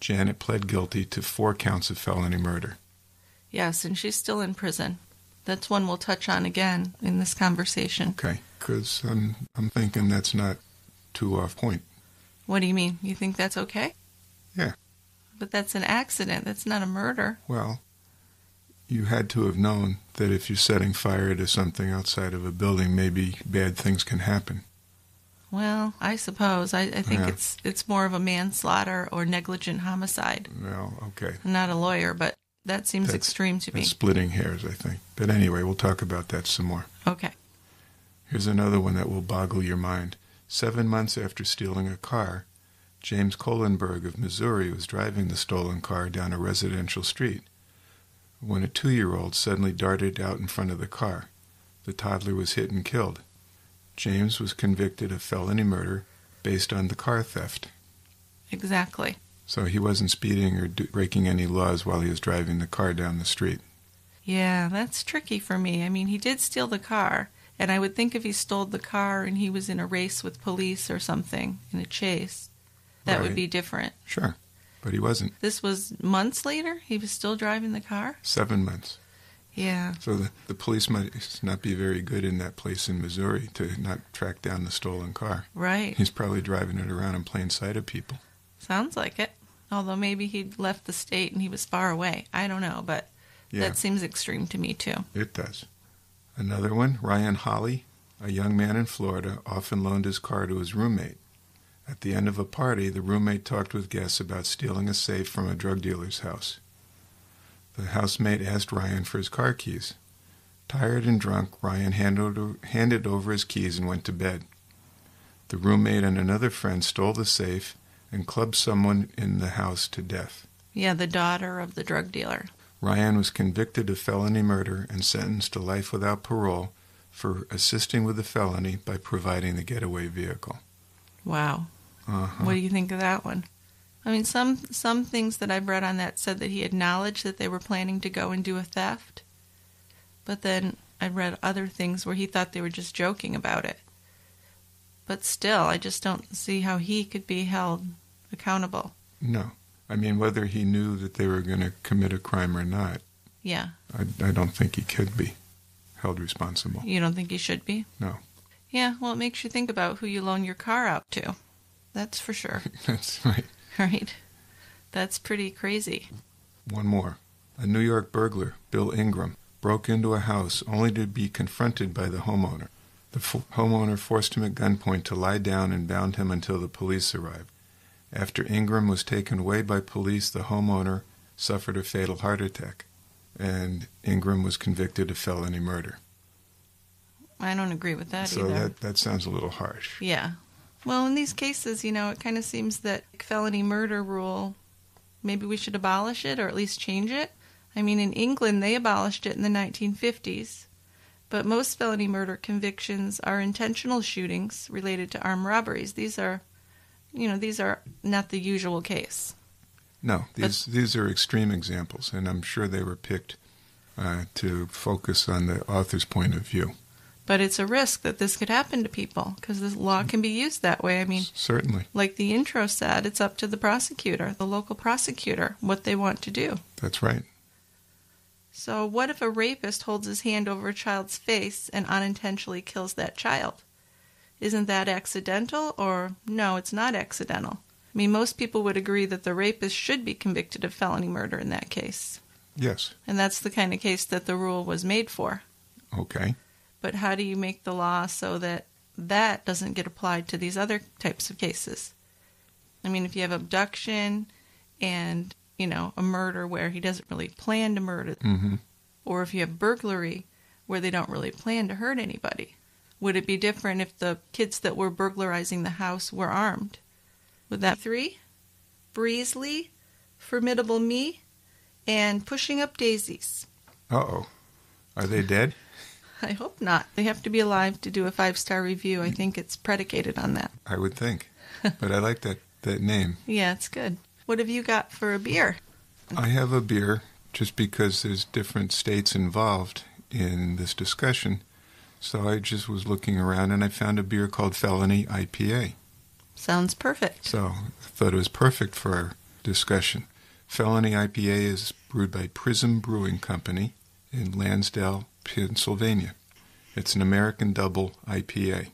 Janet pled guilty to four counts of felony murder. Yes, and she's still in prison. That's one we'll touch on again in this conversation. Okay, because I'm, I'm thinking that's not too off point. What do you mean? You think that's okay? Yeah. But that's an accident. That's not a murder. Well, you had to have known that if you're setting fire to something outside of a building, maybe bad things can happen. Well, I suppose. I, I think Yeah. it's it's more of a manslaughter or negligent homicide. Well, okay. I'm not a lawyer, but that seems That's- extreme to me. Splitting hairs, I think. But anyway, we'll talk about that some more. Okay. Here's another one that will boggle your mind. Seven months after stealing a car, James Colenburg of Missouri was driving the stolen car down a residential street when a two year old suddenly darted out in front of the car. The toddler was hit and killed. James was convicted of felony murder based on the car theft. Exactly. So he wasn't speeding or do- breaking any laws while he was driving the car down the street. Yeah, that's tricky for me. I mean, he did steal the car, and I would think if he stole the car and he was in a race with police or something in a chase, that would be different. Sure. But he wasn't. This was months later. He was still driving the car. Seven months. Yeah. So the, the police might not be very good in that place in Missouri to not track down the stolen car. Right. He's probably driving it around in plain sight of people. Sounds like it. Although maybe he'd left the state and he was far away. I don't know, but Yeah, that seems extreme to me too. it does. Another one, Ryan Holle, a young man in Florida, often loaned his car to his roommate. At the end of a party, the roommate talked with guests about stealing a safe from a drug dealer's house. The housemate asked Ryan for his car keys. Tired and drunk, Ryan handed, handed over his keys and went to bed. The roommate and another friend stole the safe and clubbed someone in the house to death. Yeah, the daughter of the drug dealer. Ryan was convicted of felony murder and sentenced to life without parole for assisting with the felony by providing the getaway vehicle. Wow. Uh-huh. What do you think of that one? I mean, some some things that I've read on that said that he acknowledged that they were planning to go and do a theft, but then I read other things where he thought they were just joking about it. But still, I just don't see how he could be held accountable. No. I mean, whether he knew that they were going to commit a crime or not, Yeah. I, I don't think he could be held responsible. You don't think he should be? No. Yeah, well, it makes you think about who you loan your car out to. That's for sure. That's right. right? That's pretty crazy. One more. A New York burglar, Bill Ingram, broke into a house only to be confronted by the homeowner. The f- homeowner forced him at gunpoint to lie down and bound him until the police arrived. After Ingram was taken away by police, the homeowner suffered a fatal heart attack, and Ingram was convicted of felony murder. I don't agree with that so either. that, that sounds a little harsh. Yeah. Well, in these cases, you know, it kind of seems that felony murder rule, maybe we should abolish it or at least change it. I mean, in England, they abolished it in the 1950s. But most felony murder convictions are intentional shootings related to armed robberies. These are, you know, these are not the usual case. No, these these are extreme examples, and I'm sure they were picked uh, to focus on the author's point of view. But it's a risk that this could happen to people because the law can be used that way. I mean, Certainly, like the intro said, it's up to the prosecutor, the local prosecutor, what they want to do. that's right. So, what if a rapist holds his hand over a child's face and unintentionally kills that child? Isn't that accidental, or no, it's not accidental? I mean, most people would agree that the rapist should be convicted of felony murder in that case. Yes. And that's the kind of case that the rule was made for. Okay. But how do you make the law so that that doesn't get applied to these other types of cases? I mean, if you have abduction and, you know, a murder where he doesn't really plan to murder, hmm or if you have burglary where they don't really plan to hurt anybody, would it be different if the kids that were burglarizing the house were armed? Would that three? Breezely, Formidable Me, and Pushing Up Daisies. Uh oh. Are they dead? I hope not. They have to be alive to do a five star review. I think it's predicated on that. I would think. But I like that, that name. Yeah, it's good. What have you got for a beer? I have a beer just because there's different states involved in this discussion. So I just was looking around and I found a beer called Felony IPA. Sounds perfect. So I thought it was perfect for our discussion. Felony IPA is brewed by Prism Brewing Company in Lansdale, Pennsylvania. It's an American double IPA,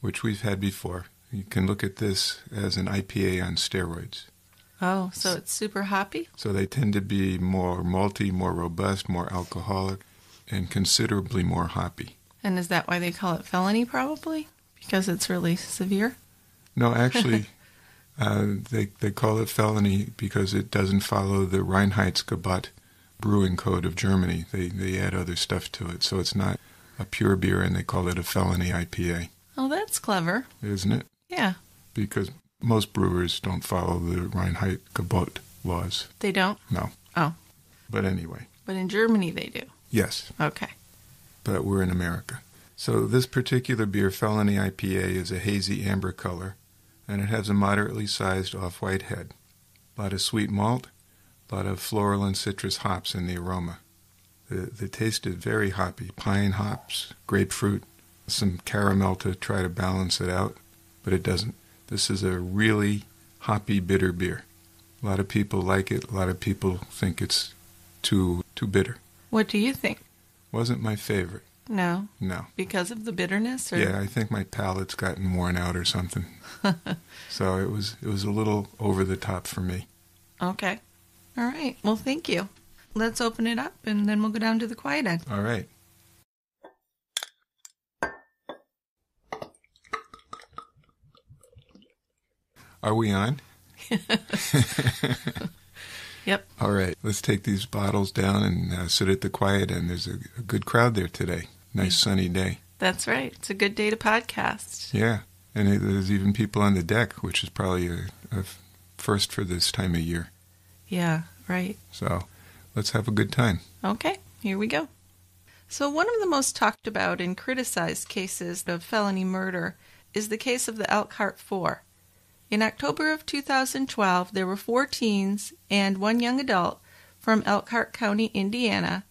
which we've had before. You can look at this as an IPA on steroids. Oh, so it's super hoppy? So they tend to be more malty, more robust, more alcoholic, and considerably more hoppy. And is that why they call it felony, probably? Because it's really severe? No, actually, uh, they they call it felony because it doesn't follow the Reinheitsgebot brewing code of Germany. They they add other stuff to it, so it's not a pure beer, and they call it a felony IPA, Oh, that's clever. isn't it? Yeah. Because most brewers don't follow the Reinheitsgebot laws. They don't? No. Oh. But anyway, But in Germany, they do. yes, Okay. but we're in America. So this particular beer, Felony IPA, is a hazy amber color, and it has a moderately sized off-white head. A lot of sweet malt, a lot of floral and citrus hops in the aroma. The, the taste is very hoppy, pine hops, grapefruit, some caramel to try to balance it out, but it doesn't. This is a really hoppy, bitter beer. A lot of people like it. A lot of people think it's too too bitter. What do you think? Wasn't my favorite. No. No. Because of the bitterness? Or? Yeah, I think my palate's gotten worn out or something. so it was it was a little over the top for me. Okay. All right. Well, thank you. Let's open it up and then we'll go down to the quiet end. All right. Are we on? Yep. All right, let's take these bottles down and uh, sit at the quiet end. There's a, a good crowd there today. Nice sunny day. That's right. It's a good day to podcast. Yeah, and it, there's even people on the deck, which is probably a, a first for this time of year. Yeah, right. So let's have a good time. Okay, here we go. So, one of the most talked about and criticized cases of felony murder is the case of the Elkhart Four. In October of 2012, there were four teens and one young adult from Elkhart County, Indiana,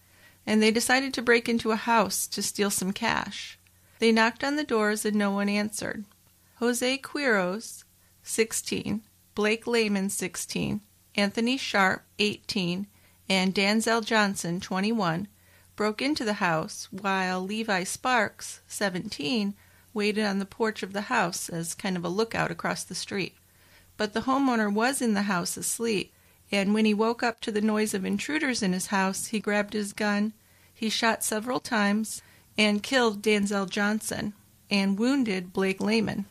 and they decided to break into a house to steal some cash. They knocked on the doors and no one answered. Jose Quiros, 16, Blake Layman, 16, Anthony Sharp, 18, and Danzel Johnson, 21, broke into the house while Levi Sparks, 17, waited on the porch of the house as kind of a lookout across the street. But the homeowner was in the house asleep, and when he woke up to the noise of intruders in his house, he grabbed his gun, he shot several times, and killed Danzel Johnson and wounded Blake Layman.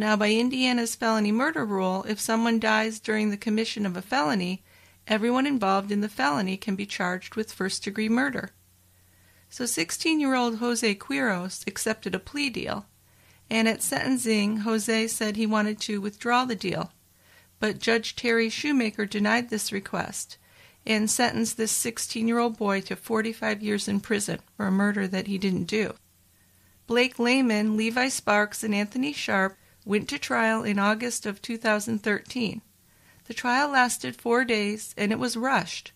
Now, by Indiana's felony murder rule, if someone dies during the commission of a felony, everyone involved in the felony can be charged with first degree murder. So 16 year old Jose Quiros accepted a plea deal, and at sentencing, Jose said he wanted to withdraw the deal. But Judge Terry Shewmaker denied this request and sentenced this 16 year old boy to 45 years in prison for a murder that he didn't do. Blake Layman, Levi Sparks, and Anthony Sharp went to trial in August of 2013. The trial lasted four days and it was rushed.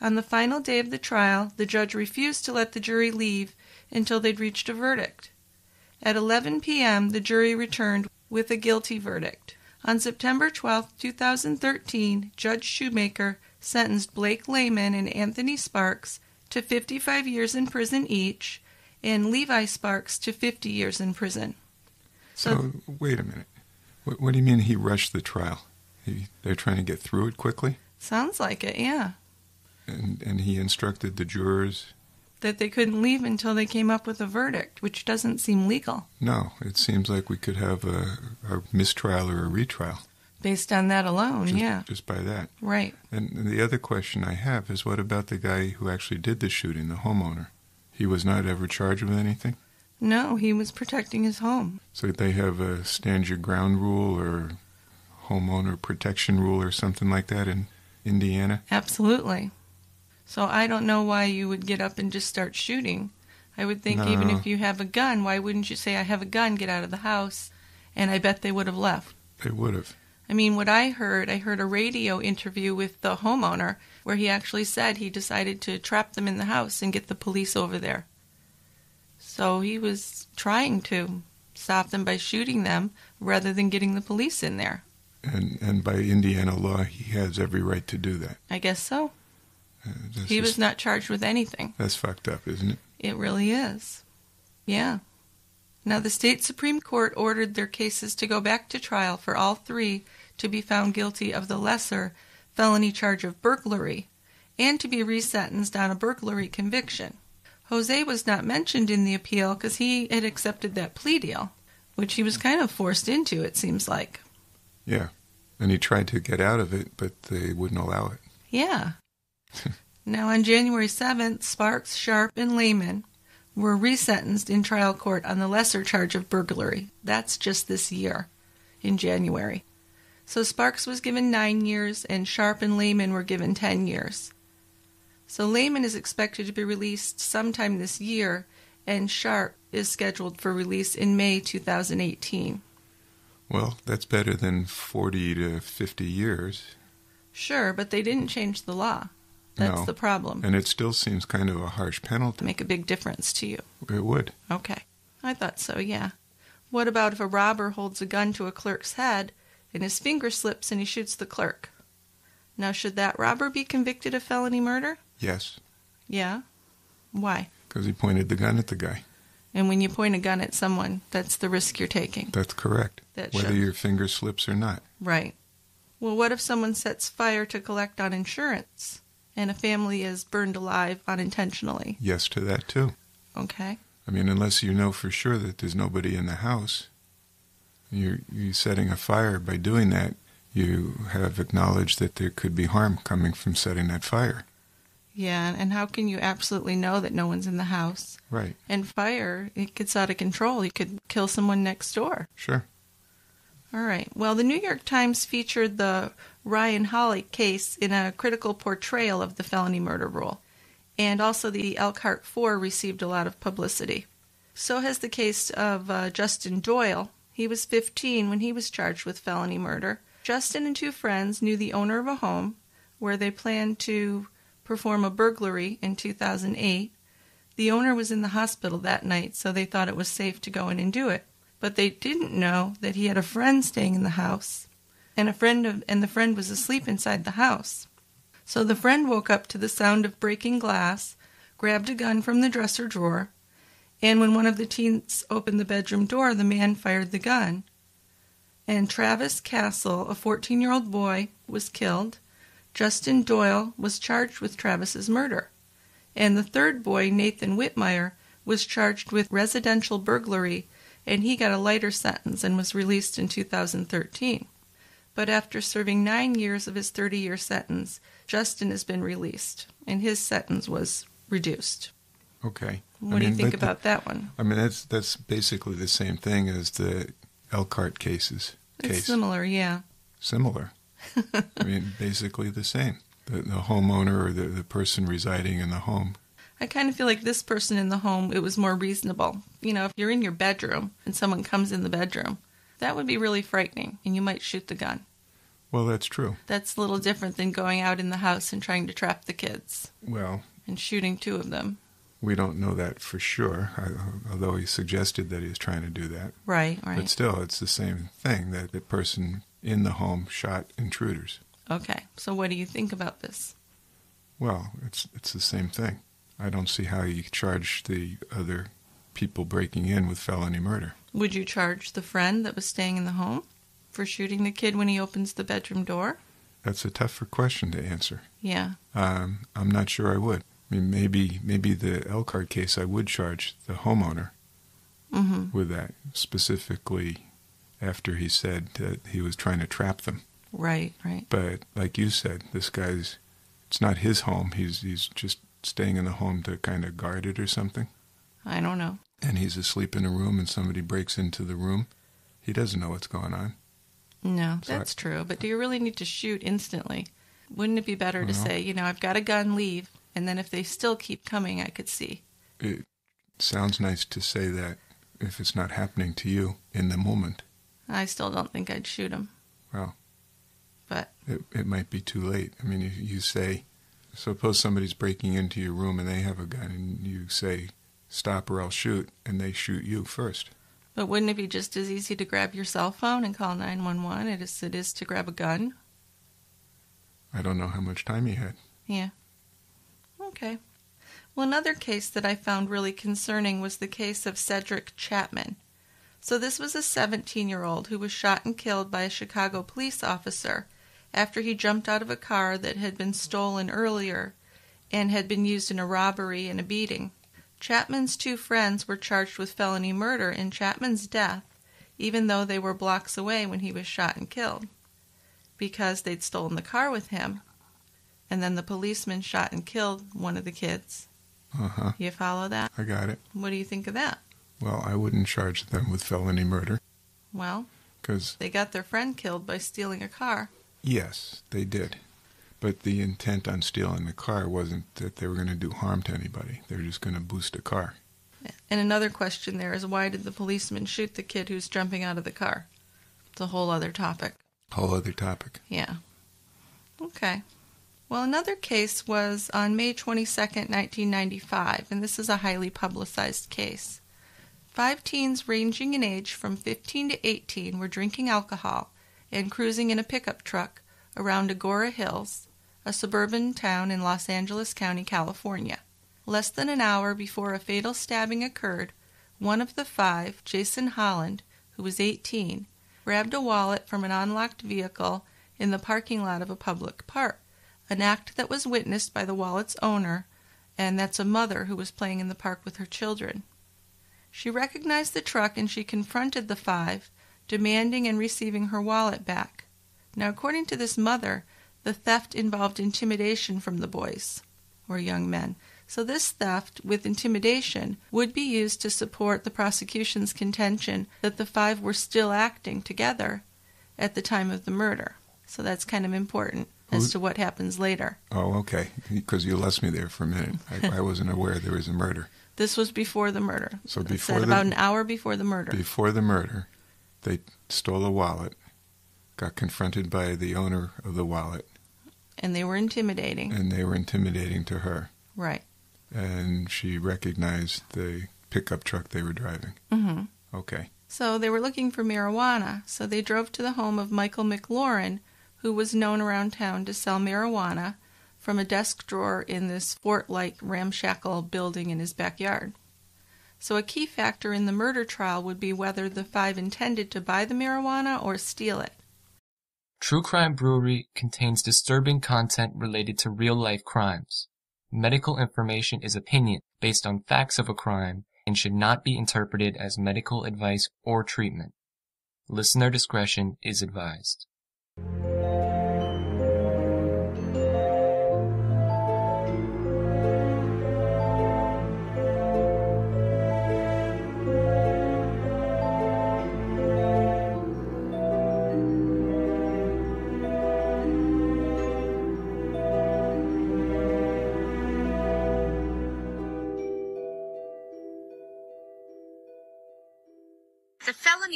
On the final day of the trial, the judge refused to let the jury leave until they'd reached a verdict. At 11 p.m., the jury returned with a guilty verdict. On September 12, 2013, Judge Shewmaker sentenced Blake Layman and Anthony Sparks to 55 years in prison each, and Levi Sparks to 50 years in prison. So, so wait a minute. What, what, do you mean he rushed the trial? He, they're trying to get through it quickly? Sounds like it, yeah. And, and he instructed the jurors that they couldn't leave until they came up with a verdict, which doesn't seem legal. No, it seems like we could have a, a mistrial or a retrial. Based on that alone, just, yeah. Just by that. Right. And, and the other question I have is what about the guy who actually did the shooting, the homeowner? He was not ever charged with anything? No, he was protecting his home. So they have a stand your ground rule or homeowner protection rule or something like that in Indiana? Absolutely. So I don't know why you would get up and just start shooting. I would think No. even if you have a gun, why wouldn't you say, I have a gun, get out of the house? And I bet they would have left. They would have. I mean, what I heard, I heard a radio interview with the homeowner where he actually said he decided to trap them in the house and get the police over there. So he was trying to stop them by shooting them rather than getting the police in there. And and by Indiana law, he has every right to do that. I guess so. Uh, He was not charged with anything. That's fucked up, isn't it? It really is. Yeah. Now, the state Supreme Court ordered their cases to go back to trial for all three to be found guilty of the lesser felony charge of burglary and to be resentenced on a burglary conviction. Jose was not mentioned in the appeal because he had accepted that plea deal, which he was kind of forced into, it seems like. Yeah. And he tried to get out of it, but they wouldn't allow it. Yeah. now, on January 7th, Sparks, Sharp, and Layman were resentenced in trial court on the lesser charge of burglary. That's just this year, in January. So Sparks was given nine years, and Sharp and Layman were given 10 years. So Layman is expected to be released sometime this year, and Sharp is scheduled for release in May 2018. Well, that's better than 40 to 50 years. Sure, but they didn't change the law. That's No. the problem. And it still seems kind of a harsh penalty. to Make a big difference to you. It would. Okay. I thought so, yeah. What about if a robber holds a gun to a clerk's head and his finger slips and he shoots the clerk? Now, should that robber be convicted of felony murder? Yes, Yeah. Why? because he pointed the gun at the guy. And when you point a gun at someone, that's the risk you're taking. That's correct. That Whether should- your finger slips or not. Right. Well, what if someone sets fire to collect on insurance and a family is burned alive unintentionally? Yes to that, too. Okay. I mean, unless you know for sure that there's nobody in the house, you're, you're setting a fire by doing that. you have acknowledged that there could be harm coming from setting that fire. Yeah, and how can you absolutely know that no one's in the house? Right. And fire, it gets out of control. You could kill someone next door. Sure. All right. Well, the New York Times featured the Ryan Holle case in a critical portrayal of the felony murder rule. And also the Elkhart 4 received a lot of publicity. So has the case of uh, Justin Doyle. He was 15 when he was charged with felony murder. Justin and two friends knew the owner of a home where they planned to perform a burglary in 2008. The owner was in the hospital that night, so they thought it was safe to go in and do it. But they didn't know that he had a friend staying in the house, and a friend of, and the friend was asleep inside the house. So the friend woke up to the sound of breaking glass, grabbed a gun from the dresser drawer, and when one of the teens opened the bedroom door, the man fired the gun. And Travis Castle, a 14 year old boy, was killed. Justin Doyle was charged with Travis's murder. And the third boy, Nathan Whitmire, was charged with residential burglary, and he got a lighter sentence and was released in 2013. But after serving nine years of his 30 year sentence, Justin has been released, and his sentence was reduced. Okay. What do you think about that one? I mean, that's that's basically the same thing as the Elkhart cases. It's case. similar, yeah. Similar. I mean, basically the same. The, the homeowner or the, the person residing in the home. I kind of feel like this person in the home, it was more reasonable. You know, if you're in your bedroom and someone comes in the bedroom, that would be really frightening, and you might shoot the gun. Well, that's true. That's a little different than going out in the house and trying to trap the kids Well, and shooting two of them. we don't know that for sure, I- although he suggested that he was trying to do that. Right, right. But still, it's the same thing that the person in the home shot intruders. Okay, so what do you think about this? Well, it's it's the same thing. I don't see how you charge the other people breaking in with felony murder. Would you charge the friend that was staying in the home for shooting the kid when he opens the bedroom door? That's a tougher question to answer. Yeah. Um, I'm not sure I would. I mean, maybe maybe the Elkhart case, I would charge the homeowner Mm-hmm. with that specifically after he said that he was trying to trap them. Right, right. But like you said, this guy's it's not his home. He's he's just staying in the home to kind of guard it or something. I don't know. And he's asleep in a room, and somebody breaks into the room. He doesn't know what's going on. No, So I- that's true. But do you really need to shoot instantly? Wouldn't it be better to say, you know, I've got a gun, leave, and then if they still keep coming, I could see. It sounds nice to say that if it's not happening to you in the moment. I still don't think I'd shoot him. Well, But it, it might be too late. I mean, if you say, suppose somebody's breaking into your room and they have a gun, and you say, stop or I'll shoot, and they shoot you first. but wouldn't it be just as easy to grab your cell phone and call 911 as it is to grab a gun? I don't know how much time you had. Yeah. Okay. Well, another case that I found really concerning was the case of Cedric Chapman. So, this was a 17 year old who was shot and killed by a Chicago police officer after he jumped out of a car that had been stolen earlier and had been used in a robbery and a beating. Chapman's two friends were charged with felony murder in Chapman's death, even though they were blocks away when he was shot and killed, because they'd stolen the car with him and then the policeman shot and killed one of the kids. Uh huh. You follow that? I got it. What do you think of that? Well, I wouldn't charge them with felony murder Well, because, they got their friend killed by stealing a car. yes, they did. But the intent on stealing the car wasn't that they were going to do harm to anybody. They were just going to boost a car. And another question there is why did the policeman shoot the kid who's jumping out of the car? It's a whole other topic. Whole other topic. Yeah. Okay. Well, another case was on May 22nd, 1995, and this is a highly publicized case. Five teens ranging in age from 15 to 18 were drinking alcohol and cruising in a pickup truck around Agoura Hills, a suburban town in Los Angeles County, California. Less than an hour before a fatal stabbing occurred, one of the five, Jason Holland, who was 18, grabbed a wallet from an unlocked vehicle in the parking lot of a public park, an act that was witnessed by the wallet's owner, and that's a mother who was playing in the park with her children. She recognized the truck and she confronted the five, demanding and receiving her wallet back. Now, according to this mother, the theft involved intimidation from the boys or young men. So, this theft with intimidation would be used to support the prosecution's contention that the five were still acting together at the time of the murder. So, that's kind of important as to what happens later. Oh, okay. Because you lost me there for a minute. I, I wasn't aware there was a murder. This was before the murder. So before the- about an hour before the murder. Before the murder, they stole a wallet, got confronted by the owner of the wallet, and they were intimidating. and they were intimidating to her. Right. And she recognized the pickup truck they were driving. hmm Okay. So they were looking for marijuana. So they drove to the home of Michael McLaren, who was known around town to sell marijuana from a desk drawer in this fort like ramshackle building in his backyard. So a key factor in the murder trial would be whether the five intended to buy the marijuana or steal it. True Crime Brewery contains disturbing content related to real life crimes. Medical information is opinion based on facts of a crime and should not be interpreted as medical advice or treatment. Listener discretion is advised.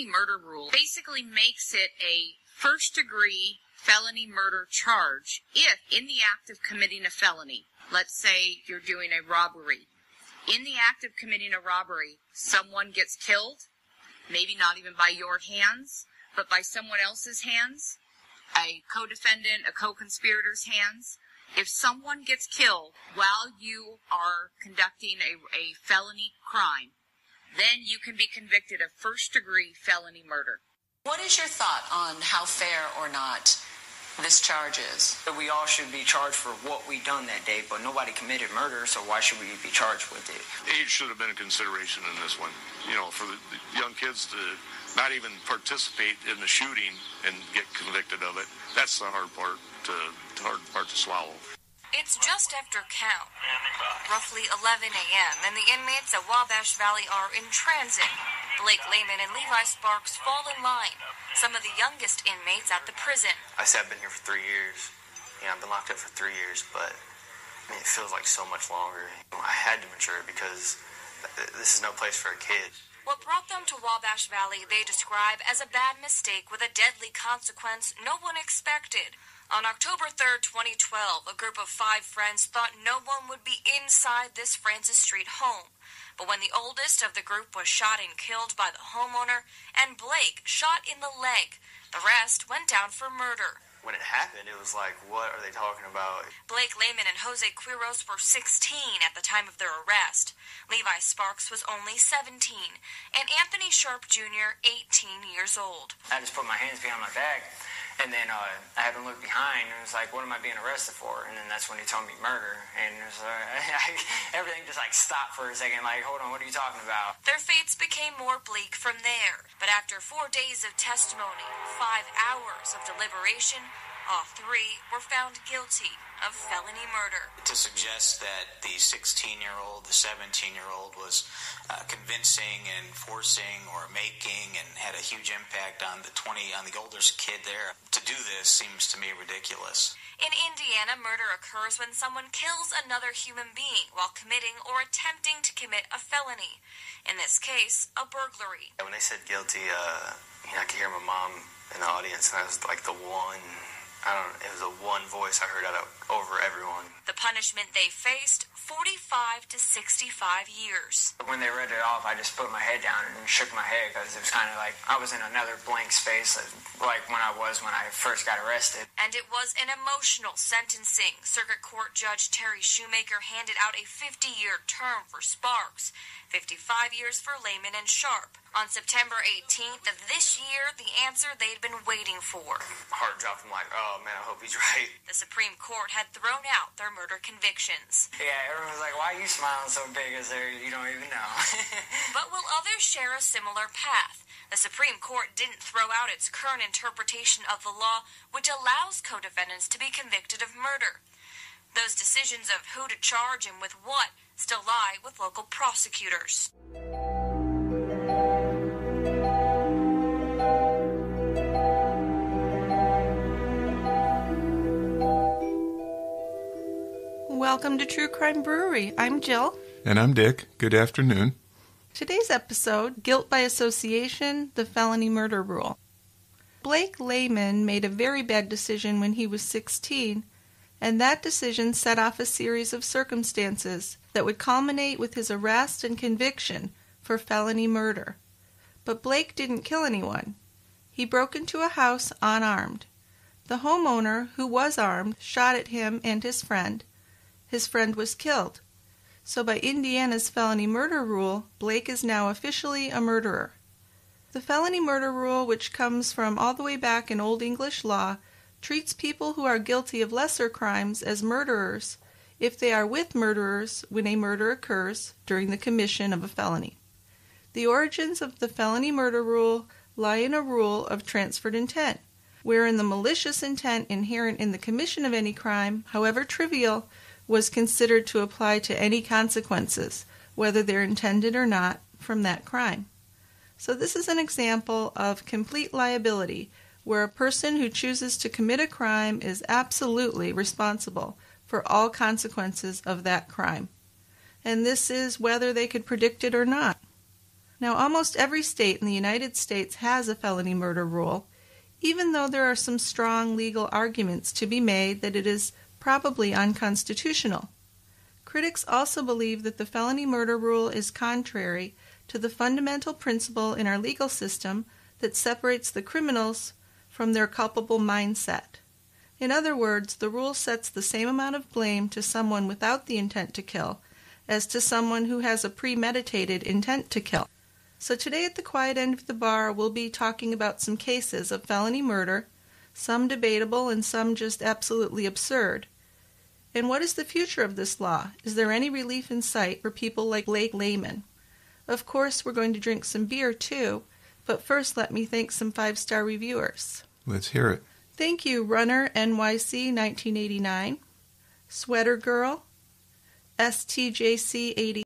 Murder rule basically makes it a first degree felony murder charge if in the act of committing a felony, let's say you're doing a robbery, in the act of committing a robbery, someone gets killed, maybe not even by your hands, but by someone else's hands, a co-defendant, a co-conspirator's hands. If someone gets killed while you are conducting a, a felony crime, then you can be convicted of first degree felony murder. What is your thought on how fair or not this charge is? That we all should be charged for what we done that day, but nobody committed murder, so why should we be charged with it? Age should have been a consideration in this one. You know, for the, the young kids to not even participate in the shooting and get convicted of it. That's the hard part to, the hard part to swallow. It's just after count, roughly 11 a.m., and the inmates at Wabash Valley are in transit. Blake Layman and Levi Sparks fall in line, some of the youngest inmates at the prison. I say I've been here for three years. Yeah, I've been locked up for three years, but I mean, it feels like so much longer. I had to mature because this is no place for a kid. What brought them to Wabash Valley they describe as a bad mistake with a deadly consequence no one expected. On October 3rd, 2012, a group of five friends thought no one would be inside this Francis Street home. But when the oldest of the group was shot and killed by the homeowner, and Blake shot in the leg, the rest went down for murder. When it happened, it was like, what are they talking about? Blake Layman and Jose Quiroz were 16 at the time of their arrest. Levi Sparks was only 17, and Anthony Sharp Jr., 18 years old. I just put my hands behind my back, and then uh, I had to look behind, and was like, what am I being arrested for? And then that's when he told me murder, and was, uh, everything just like stopped for a second, like, hold on, what are you talking about? Their fates became more bleak from there, but after four days of testimony, five hours of deliberation, all three were found guilty of felony murder. To suggest that the 16 year old, the 17 year old was uh, convincing and forcing or making and had a huge impact on the 20, on the older kid there, to do this seems to me ridiculous. In Indiana, murder occurs when someone kills another human being while committing or attempting to commit a felony. In this case, a burglary. When they said guilty, uh, you know, I could hear my mom in the audience, and I was like the one. I don't. It was the one voice I heard out of over everyone. The punishment they faced 45 to 65 years. When they read it off, I just put my head down and shook my head because it was kind of like I was in another blank space, like, when I was when I first got arrested. And it was an emotional sentencing. Circuit Court Judge Terry Shewmaker handed out a 50 year term for Sparks, 55 years for Layman and Sharp. On September 18th of this year, the answer they'd been waiting for. Heart dropped. I'm like, oh man, I hope he's right. The Supreme Court had thrown out their murder convictions. Yeah, everyone was like, "Why are you smiling so big?" As there, you don't even know. But will others share a similar path? The Supreme Court didn't throw out its current interpretation of the law, which allows co defendants to be convicted of murder. Those decisions of who to charge and with what still lie with local prosecutors. Welcome to True Crime Brewery. I'm Jill. And I'm Dick. Good afternoon. Today's episode Guilt by Association The Felony Murder Rule. Blake Layman made a very bad decision when he was 16, and that decision set off a series of circumstances that would culminate with his arrest and conviction for felony murder. But Blake didn't kill anyone. He broke into a house unarmed. The homeowner, who was armed, shot at him and his friend. His friend was killed. So, by Indiana's felony murder rule, Blake is now officially a murderer. The felony murder rule, which comes from all the way back in Old English law, treats people who are guilty of lesser crimes as murderers if they are with murderers when a murder occurs during the commission of a felony. The origins of the felony murder rule lie in a rule of transferred intent, wherein the malicious intent inherent in the commission of any crime, however trivial, was considered to apply to any consequences, whether they're intended or not, from that crime. So, this is an example of complete liability, where a person who chooses to commit a crime is absolutely responsible for all consequences of that crime. And this is whether they could predict it or not. Now, almost every state in the United States has a felony murder rule, even though there are some strong legal arguments to be made that it is probably unconstitutional. Critics also believe that the felony murder rule is contrary to the fundamental principle in our legal system that separates the criminals from their culpable mindset. In other words, the rule sets the same amount of blame to someone without the intent to kill as to someone who has a premeditated intent to kill. So today at the quiet end of the bar, we'll be talking about some cases of felony murder, some debatable and some just absolutely absurd. And what is the future of this law? Is there any relief in sight for people like Blake Layman? Of course, we're going to drink some beer too, but first let me thank some five star reviewers. Let's hear it. Thank you, Runner NYC 1989, Sweater Girl, STJC 80.